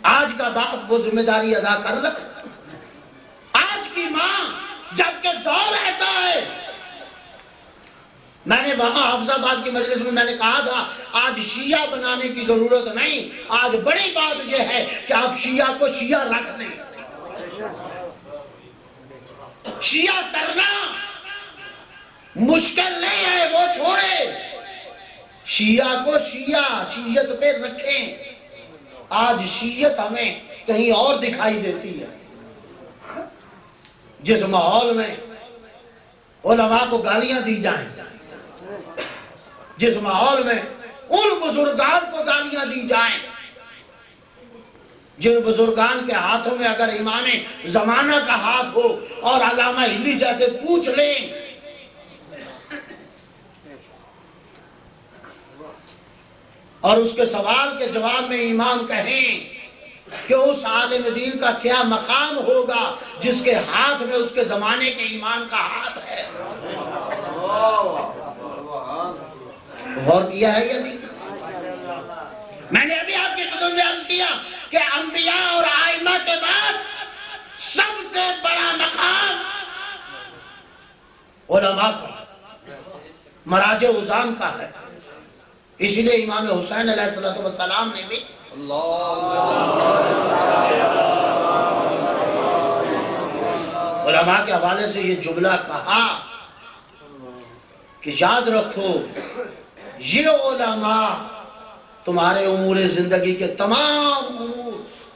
آج کا باپ وہ ذمہ داری ادا کر رہا آج کی ماں جبکہ دور ایسا ہے۔ میں نے وہاں حفظ آباد کی مجلس میں میں نے کہا تھا آج شیعہ بنانے کی ضرورت نہیں آج بڑی بات یہ ہے کہ آپ شیعہ کو شیعہ رکھ دیں شیعہ کرنا مشکل نہیں ہے، وہ چھوڑے۔ شیعہ کو شیعہ شیعت پہ رکھیں۔ آج شیعت ہمیں کہیں اور دکھائی دیتی ہے۔ جس ماحول میں علماء کو گالیاں دی جائیں، جس ماحول میں ان بزرگان کو گالیاں دی جائیں جن بزرگان کے ہاتھوں میں اگر امام زمانہ کا ہاتھ ہو اور علامہ ہلی جیسے پوچھ لیں۔ اور اس کے سوال کے جواب میں امام کہیں کہ اس عالم دین کا کیا مقام ہوگا جس کے ہاتھ میں اس کے زمانے کے امام کا ہاتھ ہے؟ غور کیا ہے یا نہیں؟ میں نے ابھی آپ کے قدم میں عرض کیا کہ انبیاء اور آئمہ کے بعد سب سے بڑا مقام علماء کا مراج عظام کا ہے۔ اس لیے امام حسین علیہ السلام نے بھی علماء کے حوالے سے یہ جملہ کہا کہ یاد رکھو، یہ علماء تمہارے امور زندگی کے تمام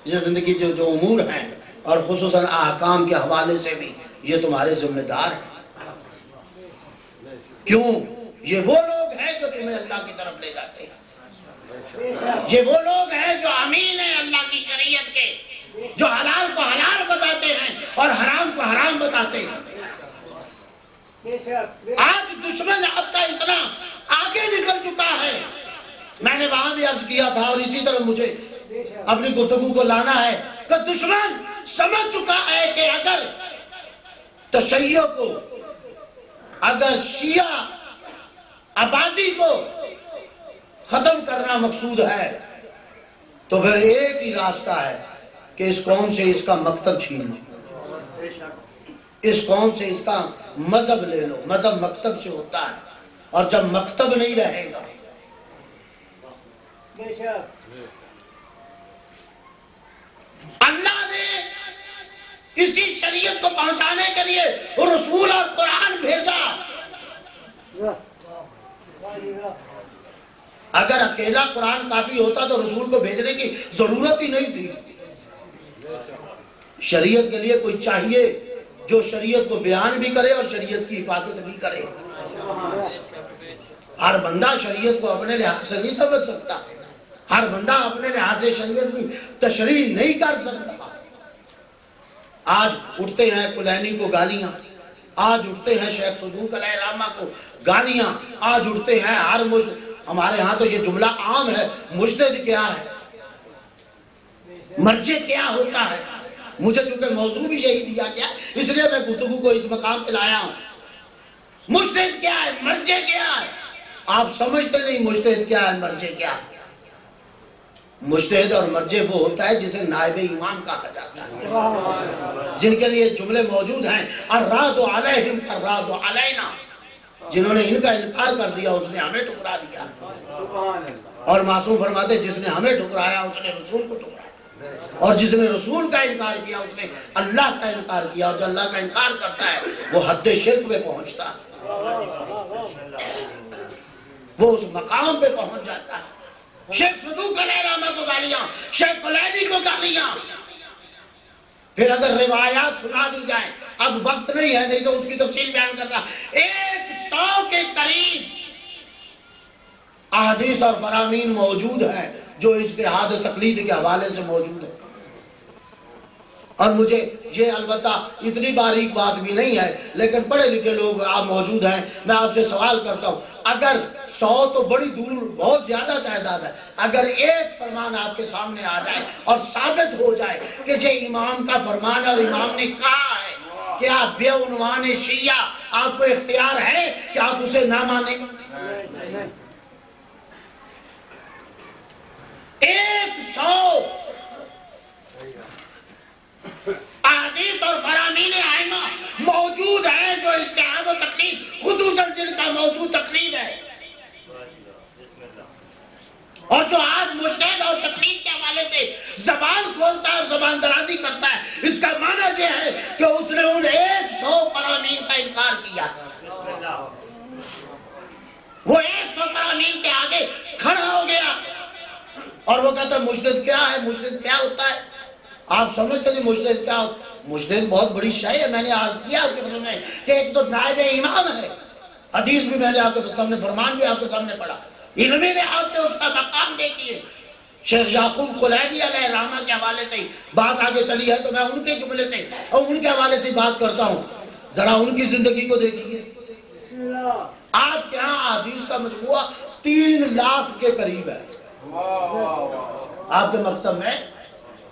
امور زندگی جو جو امور ہیں اور خصوصاً احکام کے حوالے سے بھی یہ تمہارے ذمہ دار ہیں۔ کیوں؟ یہ وہ لوگ ہیں جو تمہیں اللہ کی طرف لے جاتے ہیں۔ یہ وہ لوگ ہیں جو امین ہیں اللہ کی شریعت کے، جو حلال کو حلال بتاتے ہیں اور حرام کو حرام بتاتے ہیں۔ آج دشمن اب کا اتنا آگے نکل چکا ہے۔ میں نے وہاں بھی عرض کیا تھا اور اسی طرح مجھے اپنی گفتگو کو لانا ہے کہ دشمن سمجھ چکا ہے کہ اگر تشیع کو، اگر شیعہ آبادی کو ختم کرنا مقصود ہے، تو پھر ایک ہی راستہ ہے کہ اس قوم سے اس کا مکتب چھین لو۔ اس قوم سے اس کا مذہب لے لو۔ مذہب مکتب سے ہوتا ہے۔ اور جب مکتب نہیں رہے گا اللہ نے اسی شریعت کو پہنچانے کے لیے رسول اور قرآن بھیجا۔ اگر اکیلا قرآن کافی ہوتا تو رسول کو بھیجنے کی ضرورت ہی نہیں تھی۔ شریعت کے لیے کوئی چاہیے جو شریعت کو بیان بھی کرے اور شریعت کی حفاظت بھی کرے۔ ہر بندہ شریعت کو اپنے لحاظ سے نہیں سمجھ سکتا۔ ہر بندہ اپنے لحاظ شریعت کی تشریح نہیں کر سکتا۔ آج اٹھتے ہیں کلینی کو گالیاں، آج اٹھتے ہیں شیخ صدوق علیہ رامہ کو گالیاں، آج اٹھتے ہیں ہر مجھ، ہمارے ہاں تو یہ جملہ عام ہے، مجدد کیا ہے؟ مرجع کیا ہوتا ہے؟ مجھے چونکہ موضوع بھی یہی دیا گیا، اس لیے میں گفتگو کو اس مقام پہ لایا ہوں۔ مجتہد کیا ہے؟ مرجع کیا ہے؟ آپ سمجھتے نہیں مجتہد کیا ہے، مرجع کیا ہے؟ مجتہد اور مرجع وہ ہوتا ہے جسے نائب امام کہا جاتا ہے۔ جن کے لیے جملے موجود ہیں، الراد علیہم الراد علینا۔ جنہوں نے ان کا انکار کر دیا، اس نے ہمیں ٹکرا دیا۔ اور معصوم فرماتے، جس نے ہمیں ٹکرایا، اس نے رسول کو ٹکرایا۔ اور جس نے رسول کا انکار کیا، اس نے اللہ کا انکار کیا۔ اور جو اللہ کا انکار کرتا ہے، وہ حد شرک پہ پہنچتا ہے۔ وہ اس مقام پہ پہنچ جاتا ہے۔ شیخ صدوق علیہ رحمہ کو گالیاں شیخ قلیدی کو گالیاں پھر اگر روایات سنا دی جائیں، اب وقت نہیں ہے، نہیں تو اس کی تفصیل بیان کرتا ایک سو کے قریب احادیث اور فرامین موجود ہیں، جو اجتہاد تقلید کے حوالے سے موجود ہے اور مجھے یہ البتہ اتنی باریک بات بھی نہیں ہے، لیکن پڑھے لکھے لوگ آپ موجود ہیں، میں آپ سے سوال کرتا ہوں۔ اگر سو تو بڑی دور، بہت زیادہ تعداد ہے۔ اگر ایک فرمان آپ کے سامنے آ جائے اور ثابت ہو جائے کہ یہ امام کا فرمان اور امام نے کہا ہے کہ آپ بے عنوان شیعہ، آپ کو اختیار ہے کہ آپ اسے نہ مانیں۔ ایک سو احادیث اور فرامین آئمہ موجود ہیں جو اشتہاد و تقلید خصوصاً جن کا موضوع تقلید ہے۔ اور جو آج مشتہد اور تقلید کے حوالے سے زبان کھولتا ہے اور زبان درازی کرتا ہے، اس کا معنی یہ ہے کہ اس نے ان ایک سو فرامین کا انکار کیا۔ وہ ایک سو فرامین کے آگے کھڑا ہو گیا۔ اور وہ کہتا ہے، مجدد کیا ہے؟ مجدد کیا ہوتا ہے؟ آپ سمجھتے نہیں مجدد کیا ہوتا ہے؟ مجدد بہت بڑی شے ہے، میں نے عرض کیا آپ کے میں کہ ایک تو نائب امام ہے۔ حدیث بھی میں نے آپ کے سامنے، فرمان بھی آپ کے سامنے پڑھا۔ علمی لحاظ سے اس کا مقام دیکھیے۔ شیخ یعقوب قلینی علیہ رحمہ کے حوالے سے بات آگے چلی ہے تو میں ان کے جملے سے اور ان کے حوالے سے بات کرتا ہوں۔ ذرا ان کی زندگی کو دیکھیے۔ آپ کے ہاں حدیث کا مجموعہ تین لاکھ کے قریب ہے۔ آپ کے مکتب میں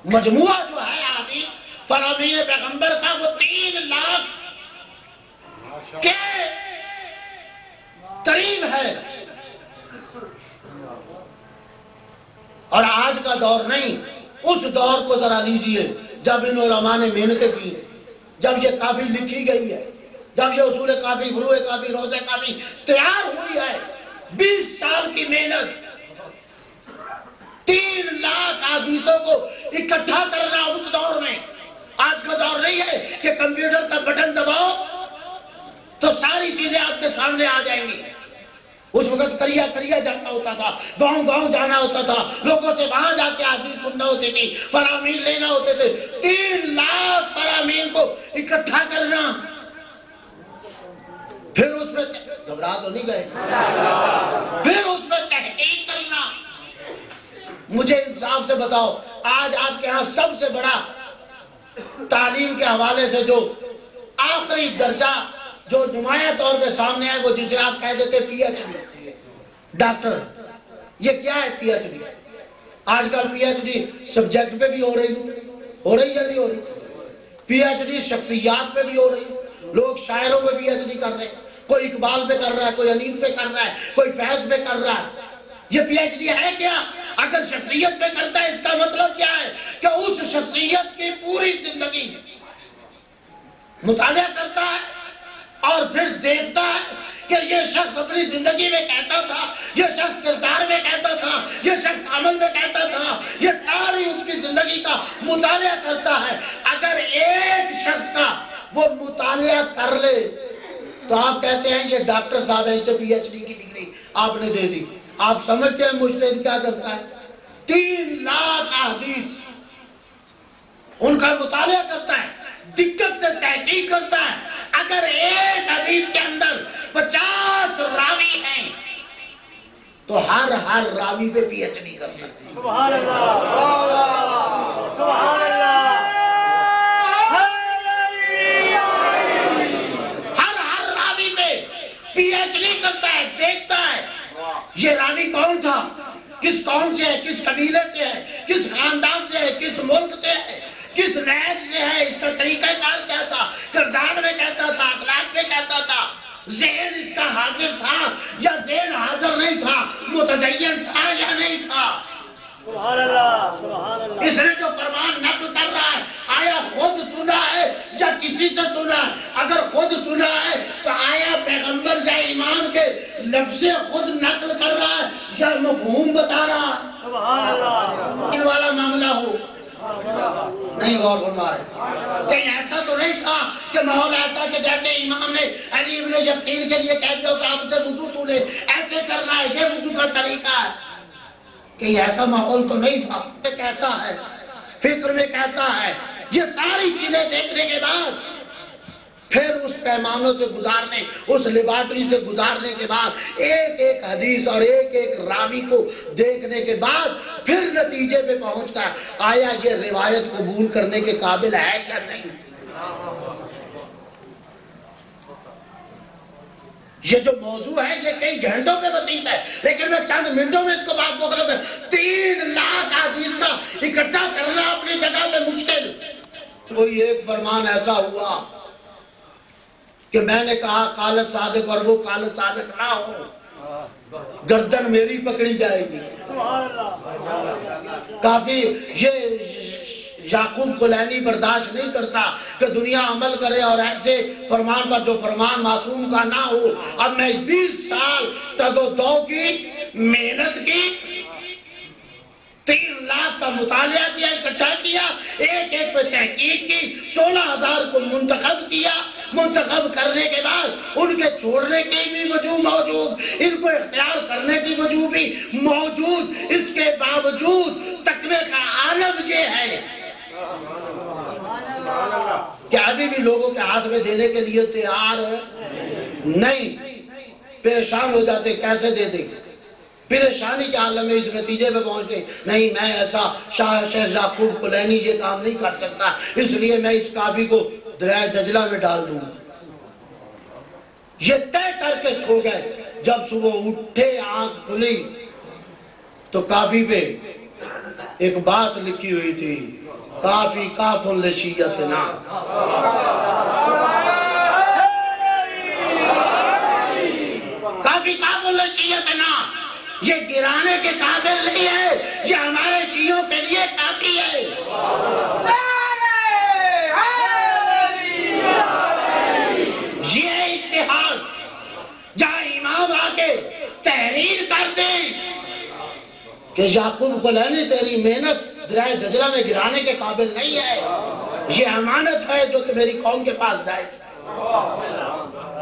مجموعہ جو ہے آدھی فرامین پیغمبر کا وہ تین لاکھ کے قریب ہے۔ اور آج کا دور نہیں، اس دور کو ذرا لیجیے، جب ان علماء نے محنتیں کی جب یہ کافی لکھی گئی ہے، جب یہ اصول کافی، فروع کافی روزے کافی تیار ہوئی ہے، بیس سال کی محنت، تین لاکھ حدیثوں کو اکٹھا کرنا اس دور میں، آج کا دور نہیں ہے کہ کمپیوٹر کا بٹن دباؤ تو ساری چیزیں آپ کے سامنے آ جائیں گی۔ اس وقت کریا کریا جانا ہوتا تھا، گاؤں گاؤں جانا ہوتا تھا، لوگوں سے وہاں جا کے حدیث سننا ہوتی تھی فرامین لینا ہوتے تھے۔ تین لاکھ فرامین کو اکٹھا کرنا۔ پھر اس میں گھبرا تو نہیں گئے۔ پھر اس میں تحقیق کرنا۔ مجھے انصاف سے بتاؤ، آج آپ کے ہاں سب سے بڑا تعلیم کے حوالے سے جو آخری درجہ جو نمایاں طور پہ سامنے ہے وہ جسے آپ کہہ دیتے پی ایچ ڈی۔ ڈاکٹر، یہ کیا ہے پی ایچ ڈی؟ آج کل پی ایچ ڈی سبجیکٹ پہ بھی ہو رہی ہو رہی یا نہیں ہو رہی پی ایچ ڈی شخصیات پہ بھی ہو رہی لوگ شاعروں پہ پی ایچ ڈی کر رہے ہیں۔ کوئی اقبال پہ کر رہا ہے، کوئی انیس پہ کر رہا ہے، کوئی فیض پہ کر رہا ہے۔ یہ پی ایچ ڈی ہے کیا؟ اگر شخصیت پہ کرتا ہے، اس کا مطلب کیا ہے؟ کہ اس شخصیت کی پوری زندگی مطالعہ کرتا ہے۔ اور پھر دیکھتا ہے کہ یہ شخص اپنی زندگی میں کہتا تھا، یہ شخص کردار میں کہتا تھا، یہ شخص عمل میں کہتا تھا، یہ ساری اس کی زندگی کا مطالعہ کرتا ہے۔ اگر ایک شخص کا وہ مطالعہ کر لے، تو آپ کہتے ہیں یہ ڈاکٹر صاحب ہے اسے پی ایچ ڈی کی ڈگری آپ نے دے دی۔ آپ سمجھتے ہیں مجتہد کیا کرتا ہے؟ تین لاکھ حدیث ان کا مطالعہ کرتا ہے۔ دقت سے تحقیق کرتا ہے۔ اگر ایک حدیث کے اندر پچاس راوی ہیں تو ہر ہر راوی پہ پی ایچ ڈی کرتا ہے۔ سبحان اللہ۔ سبحان اللہ۔ ہر ہر راوی پہ پی ایچ ڈی کرتا ہے دیکھتا ہے۔ یہ راوی کون تھا؟ کس کون سے ہے؟ کس قبیلے سے ہے؟ کس خاندان سے ہے؟ کس ملک سے ہے؟ کس نیج سے ہے اس کا طریقہ کار کیا تھا؟ کردار میں کیسا تھا؟ اخلاق میں کیسا تھا؟ ذہن اس کا حاضر تھا یا ذہن حاضر نہیں تھا؟ متدین تھا یا نہیں تھا؟ سبحان اللہ سبحان اللہ اس نے جو فرمان نقل کر رہا ہے آیا خود سنا ہے یا کسی سے سنا ہے؟ اگر خود سنا ہے تو آیا پیغمبر یا ایمان کے لفظ خود نقل کر رہا ہے یا مفہوم بتا رہا ہے؟ سبحان اللہ والا معاملہ ہو۔ نہیں غور فرما رہے۔ کہیں ایسا تو نہیں تھا کہ ماحول ایسا کہ جیسے امام نے علی ابن یقین کے لیے کہہ دیا کہ آپ سے وضو تو نے ایسے کرنا ہے، یہ وضو کا طریقہ ہے۔ کہ ایسا ماحول تو نہیں تھا۔ کیسا ہے فکر میں کیسا ہے؟ یہ ساری چیزیں دیکھنے کے بعد پھر اس پیمانوں سے گزارنے، اس لیبارٹری سے گزارنے کے بعد ایک ایک حدیث اور ایک ایک راوی کو دیکھنے کے بعد پھر نتیجے پہ پہنچتا ہے۔ آیا یہ روایت قبول کرنے کے قابل ہے یا نہیں؟ یہ جو موضوع ہے، یہ کئی گھنٹوں پہ بسیط ہے، لیکن میں چند منٹوں میں اس کو بات مختلف ہے تین لاکھ حدیث کا اکٹھا کرنا اپنی جگہ پہ مشکل۔ کوئی ایک فرمان ایسا ہوا کہ میں نے کہا کالت صادق اور وہ کالت صادق نہ ہو گردن میری پکڑی جائے گی۔ کافی یہ یعقوب کلینی برداشت نہیں کرتا کہ دنیا عمل کرے اور ایسے فرمان پر جو فرمان معصوم کا نہ ہو۔ اب میں بیس سال تک دو کی محنت کی تین لاکھ کا مطالعہ کیا، اکٹھا کیا، ایک ایک پہ تحقیق کی، سولہ ہزار کو منتخب کیا۔ منتخب کرنے کے بعد ان کے چھوڑنے کی بھی وجوہ موجود، ان کو اختیار کرنے کی وجوہ بھی موجود۔ اس کے باوجود تقوی کا عالم یہ ہے۔ کہ ابھی بھی لوگوں کے ہاتھ میں دینے کے لیے تیار نہیں۔ پریشان ہو جاتے، کیسے دے دیں؟ گے پریشانی کے عالم میں اس نتیجے پہ پہنچتے نہیں، میں ایسا شاہ شیخ یعقوب کلینی یہ کام نہیں کر سکتا، اس لیے میں اس کافی کو دریائے دجلہ میں ڈال دوں۔ یہ طے کر کے سو گئے۔ جب صبح اٹھے، آنکھ کھلی، تو کافی پہ ایک بات لکھی ہوئی تھی، کافی کاف لشیت نا۔ کافی کاف لشیت نا۔ یہ گرانے کے قابل نہیں ہے، یہ ہمارے شیعوں کے لیے کافی ہے۔ یہ اتحاد جہاں امام آ کے تحریر کر دیں کہ یعقوب کلانی تیری محنت درائے دجلہ میں گرانے کے قابل نہیں ہے۔ یہ امانت ہے جو کہ میری قوم کے پاس جائے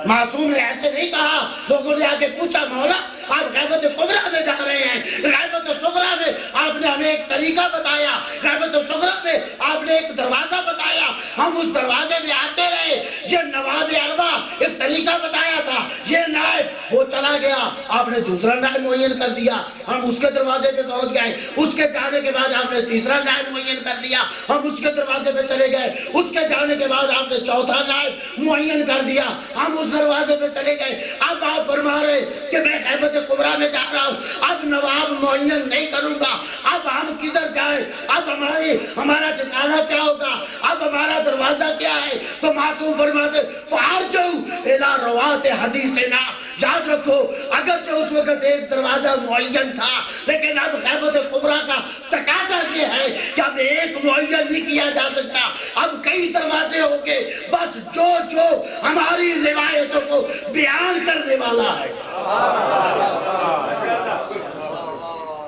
معصوم نے ایسے نہیں کہا، لوگوں نے آگے پوچھا، مولا آپ غیبت قبرہ میں جا رہے ہیں۔ غیبت سغرہ میں آپ نے ہمیں ایک طریقہ بتایا۔ غیبت سغرہ میں آپ نے ایک دروازہ بتایا۔ ہم اس دروازے میں آتے رہے۔ یہ نواب اربا ایک طریقہ بتایا تھا۔ یہ نائب وہ چلا گیا۔ آپ نے دوسرا نائب معین کر دیا۔ ہم اس کے دروازے پہ پہنچ گئے۔ اس کے جانے کے بعد آپ نے تیسرا نائب معین کر دیا۔ ہم اس کے دروازے پہ چلے گئے۔ اس کے جانے کے بعد آپ نے چوتھا نائب معین کر دیا۔ ہم اس دروازے پہ چلے گئے۔ اب آپ فرما رہے کہ میں خیبت کمرہ میں جا رہا ہوں۔ اب نواب معین نہیں کروں گا۔ اب ہم کدھر جائیں؟ اب ہماری ہمارا ٹھکانہ کیا ہوگا؟ اب ہمارا دروازہ کیا ہے؟ تو معصوم فرماتے فارجو الہ روات حدیثنا۔ یاد رکھو، اگرچہ اس وقت ایک دروازہ معین تھا، لیکن اب خیبت قبرہ کا تقاضا یہ ہے کہ اب ایک معین نہیں کیا جا سکتا۔ اب کئی دروازے ہوں گے، بس جو جو ہماری روایتوں کو بیان کرنے والا ہے۔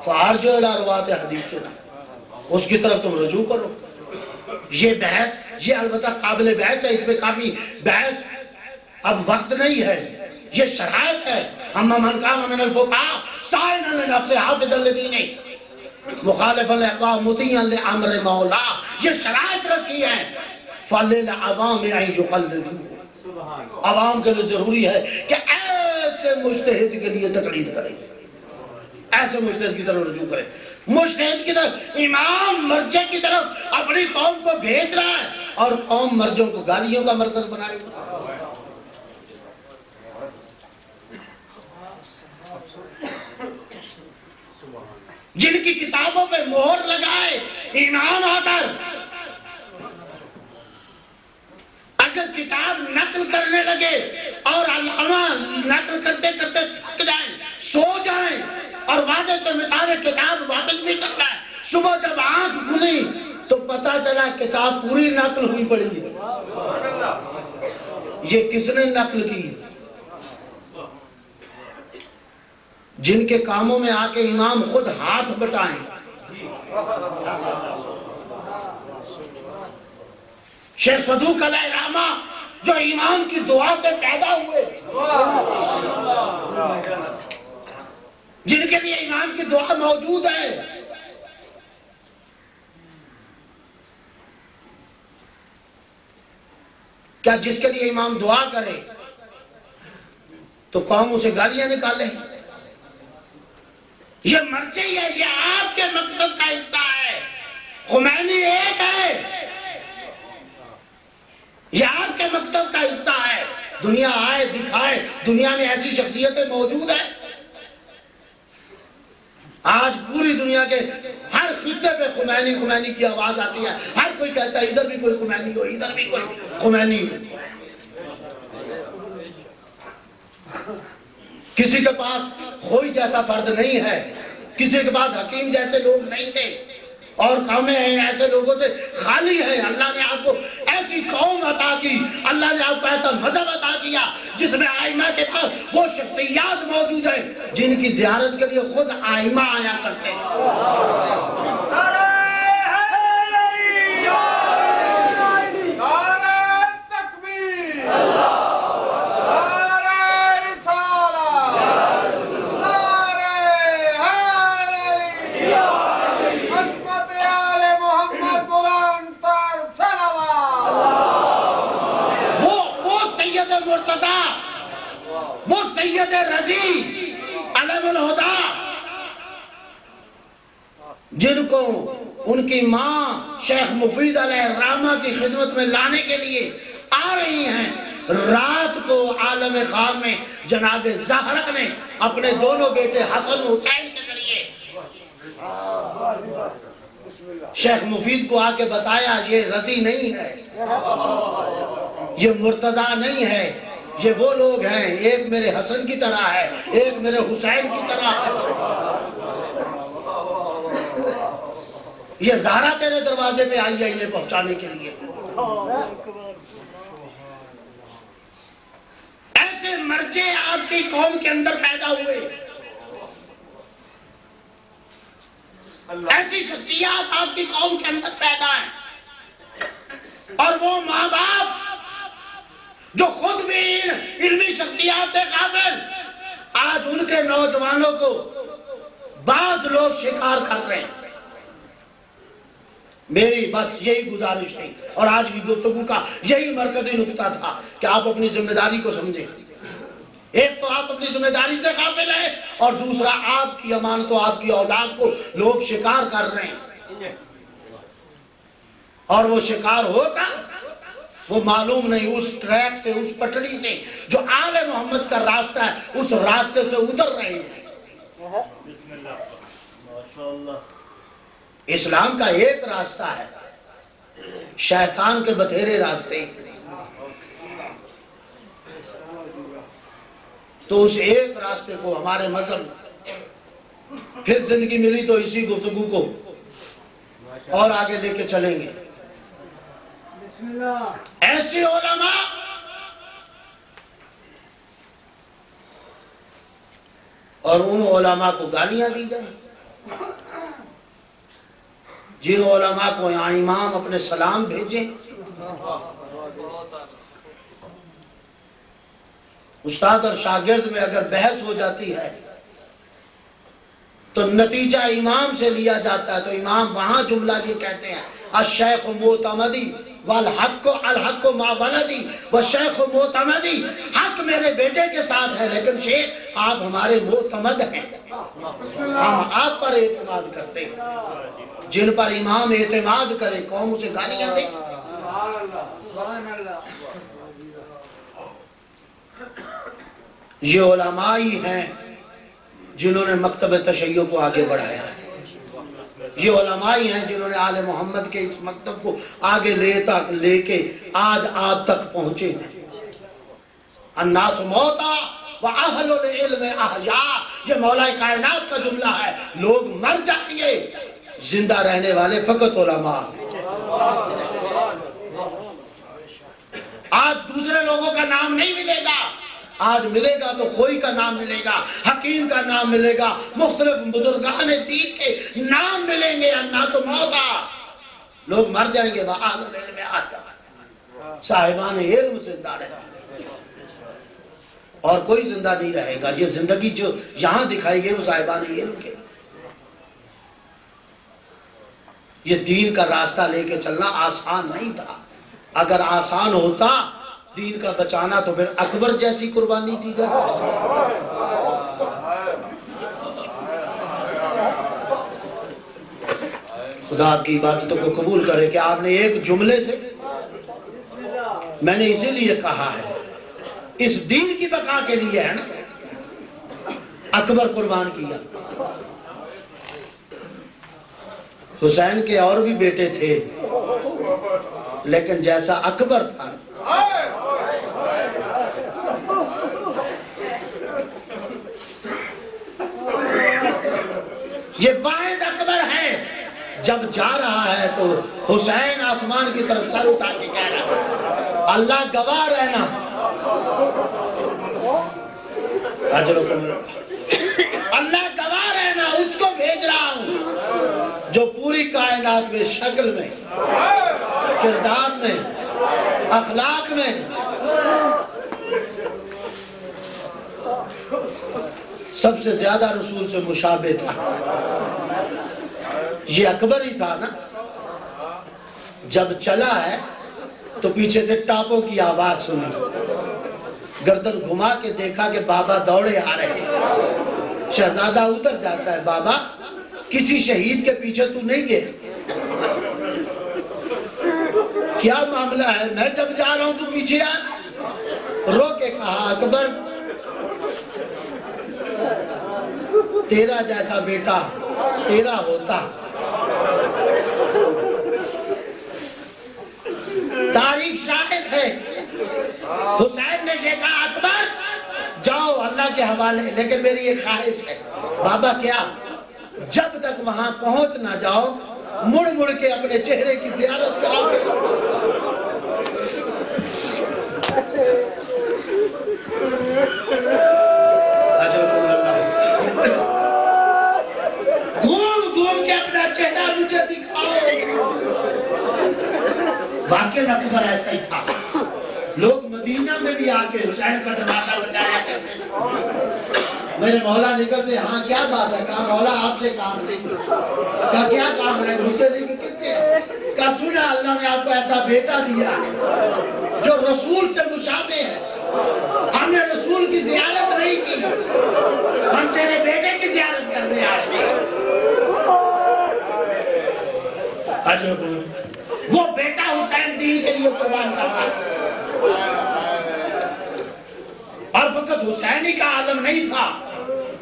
فارج الہ روات حدیث نا، اس کی طرف تم رجوع کرو۔ یہ بحث، یہ البتہ قابل بحث ہے، اس میں کافی بحث اب وقت نہیں ہے۔ یہ شرائط ہے۔ اما من کام من الفقہ سائن لنفس حافظ الدین مخالف الاحبا مطیعا لعمر مولا۔ یہ شرائط رکھی ہے فَلِلْ عَوَامِ عَيْ يُقَلِّدُ عوام کے لیے ضروری ہے کہ ایسے مجتہد کے لیے تقلید کریں۔ ایسے مجتہد کی طرف رجوع کریں۔ مجتہد کی طرف، امام مرجع کی طرف اپنی قوم کو بھیج رہا ہے اور قوم مرجوں کو گالیوں کا مرکز بنائے۔ جن کی کتابوں پہ مہر لگائے امام آ کر۔ اگر کتاب نقل کرنے لگے اور علامہ نقل کرتے کرتے تھک جائیں، سو جائیں اور وعدے کے مطابق کتاب واپس بھی کرنا ہے صبح جب آنکھ کھلی تو پتا چلا کتاب پوری نقل ہوئی پڑی۔ یہ کس نے نقل کی؟ جن کے کاموں میں آ کے امام خود ہاتھ بٹائیں۔ شیخ صدوق علیہ رحمہ جو امام کی دعا سے پیدا ہوئے۔ جن کے لیے امام کی دعا موجود ہے۔ کیا جس کے لیے امام دعا کرے، تو قوم اسے گالیاں نکالے۔ یہ مرچی ہے، یہ آپ کے مکتب کا حصہ ہے۔ خمینی ایک ہے۔ یہ آپ کے مکتب کا حصہ ہے۔ دنیا آئے، دکھائے۔ دنیا میں ایسی شخصیتیں موجود ہیں۔ آج پوری دنیا کے ہر خطے پہ خمینی خمینی کی آواز آتی ہے۔ ہر کوئی کہتا ہے، ادھر بھی کوئی خمینی ہو، ادھر بھی کوئی خمینی۔ ہو کسی کے پاس کوئی جیسا فرد نہیں ہے، کسی کے پاس حکیم جیسے لوگ نہیں تھے۔ اور قومیں ہیں، ایسے لوگوں سے خالی ہیں۔ اللہ نے آپ کو ایسی قوم عطا کی۔ اللہ نے آپ کو ایسا مذہب عطا کیا جس میں آئمہ کے پاس وہ شخصیات موجود ہیں جن کی زیارت کے لیے خود آئمہ آیا کرتے تھے نعرہ تکبیر نعرہ رسالہ نعرہ حیدری عظمت آل محمد بلند تر صلوات وہ وہ سید مرتضی وہ سید رضی علم الہدا، جن کو ان کی ماں شیخ مفید علیہ الرحمہ کی خدمت میں لانے کے لیے آ رہی ہیں، رات کو عالم خام میں جناب زہرق نے اپنے دونوں بیٹے حسن حسین کے ذریعے شیخ مفید کو آ کے بتایا، یہ رضی نہیں ہے، یہ مرتضی نہیں ہے یہ وہ لوگ ہیں، ایک میرے حسن کی طرح ہے، ایک میرے حسین کی طرح ہے۔ یہ زہرا تیرے دروازے پہ آئی ہے انہیں پہنچانے کے لیے۔ ایسے مرچے آپ کی قوم کے اندر پیدا ہوئے۔ ایسی شخصیات آپ کی قوم کے اندر پیدا ہیں۔ اور وہ ماں باپ جو خود بھی ان علمی شخصیات سے قابل، آج ان کے نوجوانوں کو بعض لوگ شکار کر رہے ہیں۔ میری بس یہی گزارش تھی، اور آج کی گفتگو کا یہی مرکزی نکتہ تھا کہ آپ اپنی ذمہ داری کو سمجھیں۔ ایک تو آپ اپنی ذمہ داری سے قابل ہیں، اور دوسرا آپ کی امانت و آپ کی اولاد کو لوگ شکار کر رہے ہیں۔ اور وہ شکار ہوگا وہ معلوم نہیں، اس ٹریک سے، اس پٹڑی سے جو آل محمد کا راستہ ہے، اس راستے سے اتر رہے ہیں۔ اسلام کا ایک راستہ ہے۔ شیطان کے بتھیرے راستے۔ تو اس ایک راستے کو ہمارے مذہب، پھر زندگی ملی تو اسی گفتگو کو اور آگے لے کے چلیں گے۔ ایسی علماء اور ان علماء کو گالیاں دی جائیں جن علماء کو یہاں امام اپنے سلام بھیجیں. استاد اور شاگرد میں اگر بحث ہو جاتی ہے تو نتیجہ امام سے لیا جاتا ہے تو امام وہاں جملہ یہ کہتے ہیں، الشیخ موتمدی والحق، الحق ما ولدی والشیخ موتمدی حق میرے بیٹے کے ساتھ ہے، لیکن شیخ، آپ ہمارے موتمد ہیں۔ ہم آپ پر اعتماد کرتے ہیں۔ جن پر امام اعتماد کرے، قوم اسے گالیاں دے۔ یہ علماء ہی ہیں جنہوں نے مکتب تشیع کو آگے بڑھایا۔ ہے یہ علماء ہی ہیں جنہوں نے آل محمد کے اس مکتب کو آگے لے تک لے کے آج آپ تک پہنچے ہیں۔ الناس موتا وَأَهْلُ الْعِلْمِ أَحْيَا یہ مولا کائنات کا جملہ ہے۔ لوگ مر جائیں گے۔ زندہ رہنے والے فقط علماء ہیں۔ آج دوسرے لوگوں کا نام نہیں ملے گا۔ آج ملے گا تو خوئی کا نام ملے گا، حکیم کا نام ملے گا، مختلف بزرگان دین کے نام ملیں گے انا تو موتا لوگ مر جائیں گے صاحبان علم زندہ رہیں اور کوئی زندہ نہیں رہے گا، یہ زندگی جو یہاں دکھائی گئی، وہ صاحبان علم کے۔ یہ دین کا راستہ لے کے چلنا آسان نہیں تھا۔ اگر آسان ہوتا دین کا بچانا تو پھر اکبر جیسی قربانی دی جاتی خدا آپ کی عبادتوں کو قبول کرے کہ آپ نے ایک جملے سے میں نے اسی لیے کہا ہے، اس دین کی بقا کے لیے ہے نا۔ اکبر قربان کیا۔ حسین کے اور بھی بیٹے تھے، لیکن جیسا اکبر تھا یہ واحد اکبر ہے جب جا رہا ہے تو حسین آسمان کی طرف سر اٹھا کے کہہ رہا ہے، اللہ گواہ رہنا۔ اللہ گواہ رہنا، اس کو بھیج رہا ہوں، جو پوری کائنات میں شکل میں، کردار میں، اخلاق میں۔ سب سے زیادہ رسول سے مشابہ تھا۔ یہ اکبر ہی تھا نا۔ جب چلا ہے تو پیچھے سے ٹاپوں کی آواز سنی۔ گردن گھما کے دیکھا کہ بابا دوڑے آ رہے ہیں۔ شہزادہ اتر جاتا ہے، بابا، کسی شہید کے پیچھے تو نہیں گئے۔ کیا معاملہ ہے؟ میں جب جا رہا ہوں تو پیچھے آ رہا رو کے کہا، اکبر، تیرا جیسا بیٹا تیرا ہوتا۔ تاریخ شاہد ہے۔ حسین نے یہ کہا، اکبر، جاؤ اللہ کے حوالے، لیکن میری یہ خواہش ہے۔ بابا، کیا جب تک وہاں پہنچ نہ جاؤ، مڑ مڑ کے اپنے چہرے کی زیارت کراتے رہو گھوم چہرہ دکھاؤ واقعی اکبر ایسا ہی تھا۔ لوگ مدینہ میں بھی آ کے حسین کا دروازہ بچایا کرتے تھے۔ میرے مولا نکلتے ہاں کیا بات ہے؟ کہا، مولا آپ سے کام نہیں۔ کہا، کیا کام ہے؟ مجھ سے نہیں کس سے؟ کہا، سنا، اللہ نے آپ کو ایسا بیٹا دیا ہے جو رسول سے مشابہ ہے۔ ہم نے رسول کی زیارت نہیں کی۔ ہم تیرے بیٹے کی زیارت کرنے آئے۔ وہ بیٹا حسین دین کے لیے قربان کر رہا ہے۔ اور فقط حسینی کا عالم نہیں تھا۔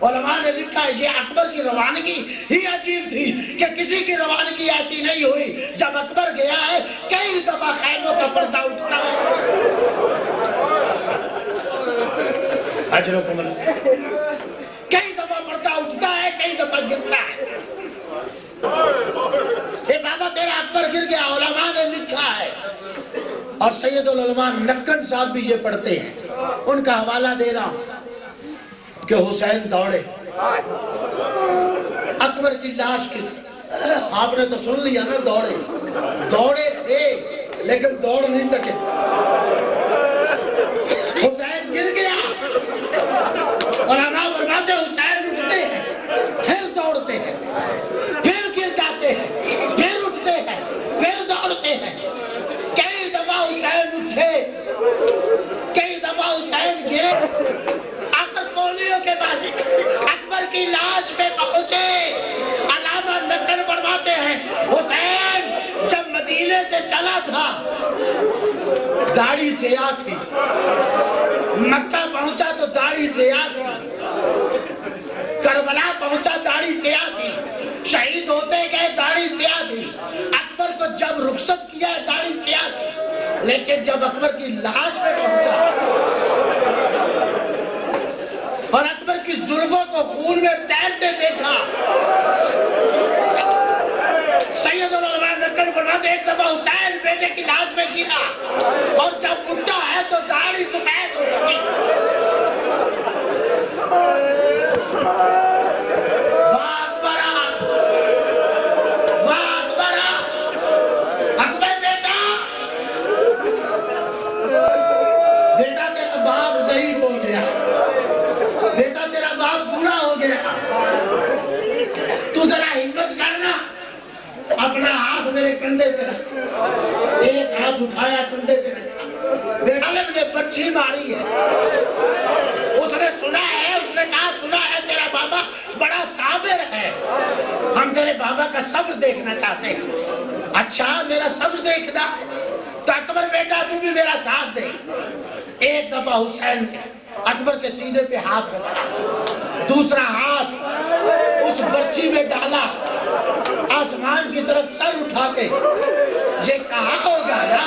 علماء نے لکھا یہ اکبر کی روانگی ہی عجیب تھی کہ کسی کی روانگی ایسی نہیں ہوئی۔ جب اکبر گیا ہے، کئی دفعہ خیموں کا پردہ اٹھتا ہے۔ حجرکم اللہ۔ کئی دفعہ پردہ اٹھتا ہے، کئی دفعہ گرتا ہے۔ اے بابا تیرا اکبر گر گیا، علماء نے لکھا ہے۔ اور سید العلماء نکن صاحب بھی یہ پڑھتے ہیں۔ ان کا حوالہ دے رہا ہوں کہ حسین دوڑے۔ اکبر کی لاش کی آپ نے تو سن لیا نا دوڑے۔ دوڑے تھے، لیکن دوڑ نہیں سکے۔ حسین گر گیا۔ اور ہم فرماتے حسین اٹھتے ہیں پھر دوڑتے ہیں پھر گر جاتے ہیں پھر اٹھتے ہیں پھر دوڑتے ہیں کئی دفعہ حسین اٹھے کئی دفعہ حسین گرے آخر کولیوں کے بعد اکبر کی لاش پہ پہنچے۔ علامہ نکل فرماتے ہیں، حسین جب مدینے سے چلا تھا، داڑھی سیاہ تھی۔ مکہ پہنچا تو داڑھی سیاہ تھی۔ کربلا پہنچا، داڑھی سیاہ تھی۔ شہید ہوتے گئے، داڑھی سیاہ تھی۔ اکبر کو جب رخصت کیا ہے داڑھی سیاہ تھی۔ لیکن جب اکبر کی لاش پہ پہنچا اکبر ظلموں کو خون میں تیرتے دیکھا۔ سید العلماء نکل فرماتے ایک دفعہ حسین بیٹے کی لاش میں گرا۔ اور جب اٹھا ہے تو داڑھی سفید ہو چکی۔ اپنا ہاتھ میرے کندھے پہ رکھ ایک ہاتھ اٹھایا، کندھے پہ رکھا۔ بیٹا نے پرچھی ماری ہے۔ اس نے سنا ہے، اس نے کہا، سنا ہے، تیرا بابا بڑا صابر ہے۔ ہم تیرے بابا کا صبر دیکھنا چاہتے ہیں۔ اچھا میرا صبر دیکھنا ہے۔ تو اکبر بیٹا، تو بھی میرا ساتھ دے۔ ایک دفعہ حسین نے اکبر کے سینے پہ ہاتھ رکھا۔ دوسرا ہاتھ اس برچی میں ڈالا۔ آسمان کی طرف سر اٹھا کے یہ کہا ہوگا نا؟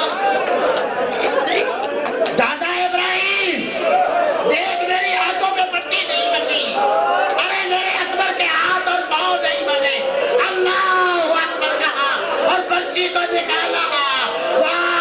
دادا ابراہیم، دیکھ میری ہاتھوں میں پٹی نہیں بنی ارے میرے اکبر کے ہاتھ اور پاؤں نہیں بنے اللہ اکبر کہا اور برچی کو نکالا۔ واہ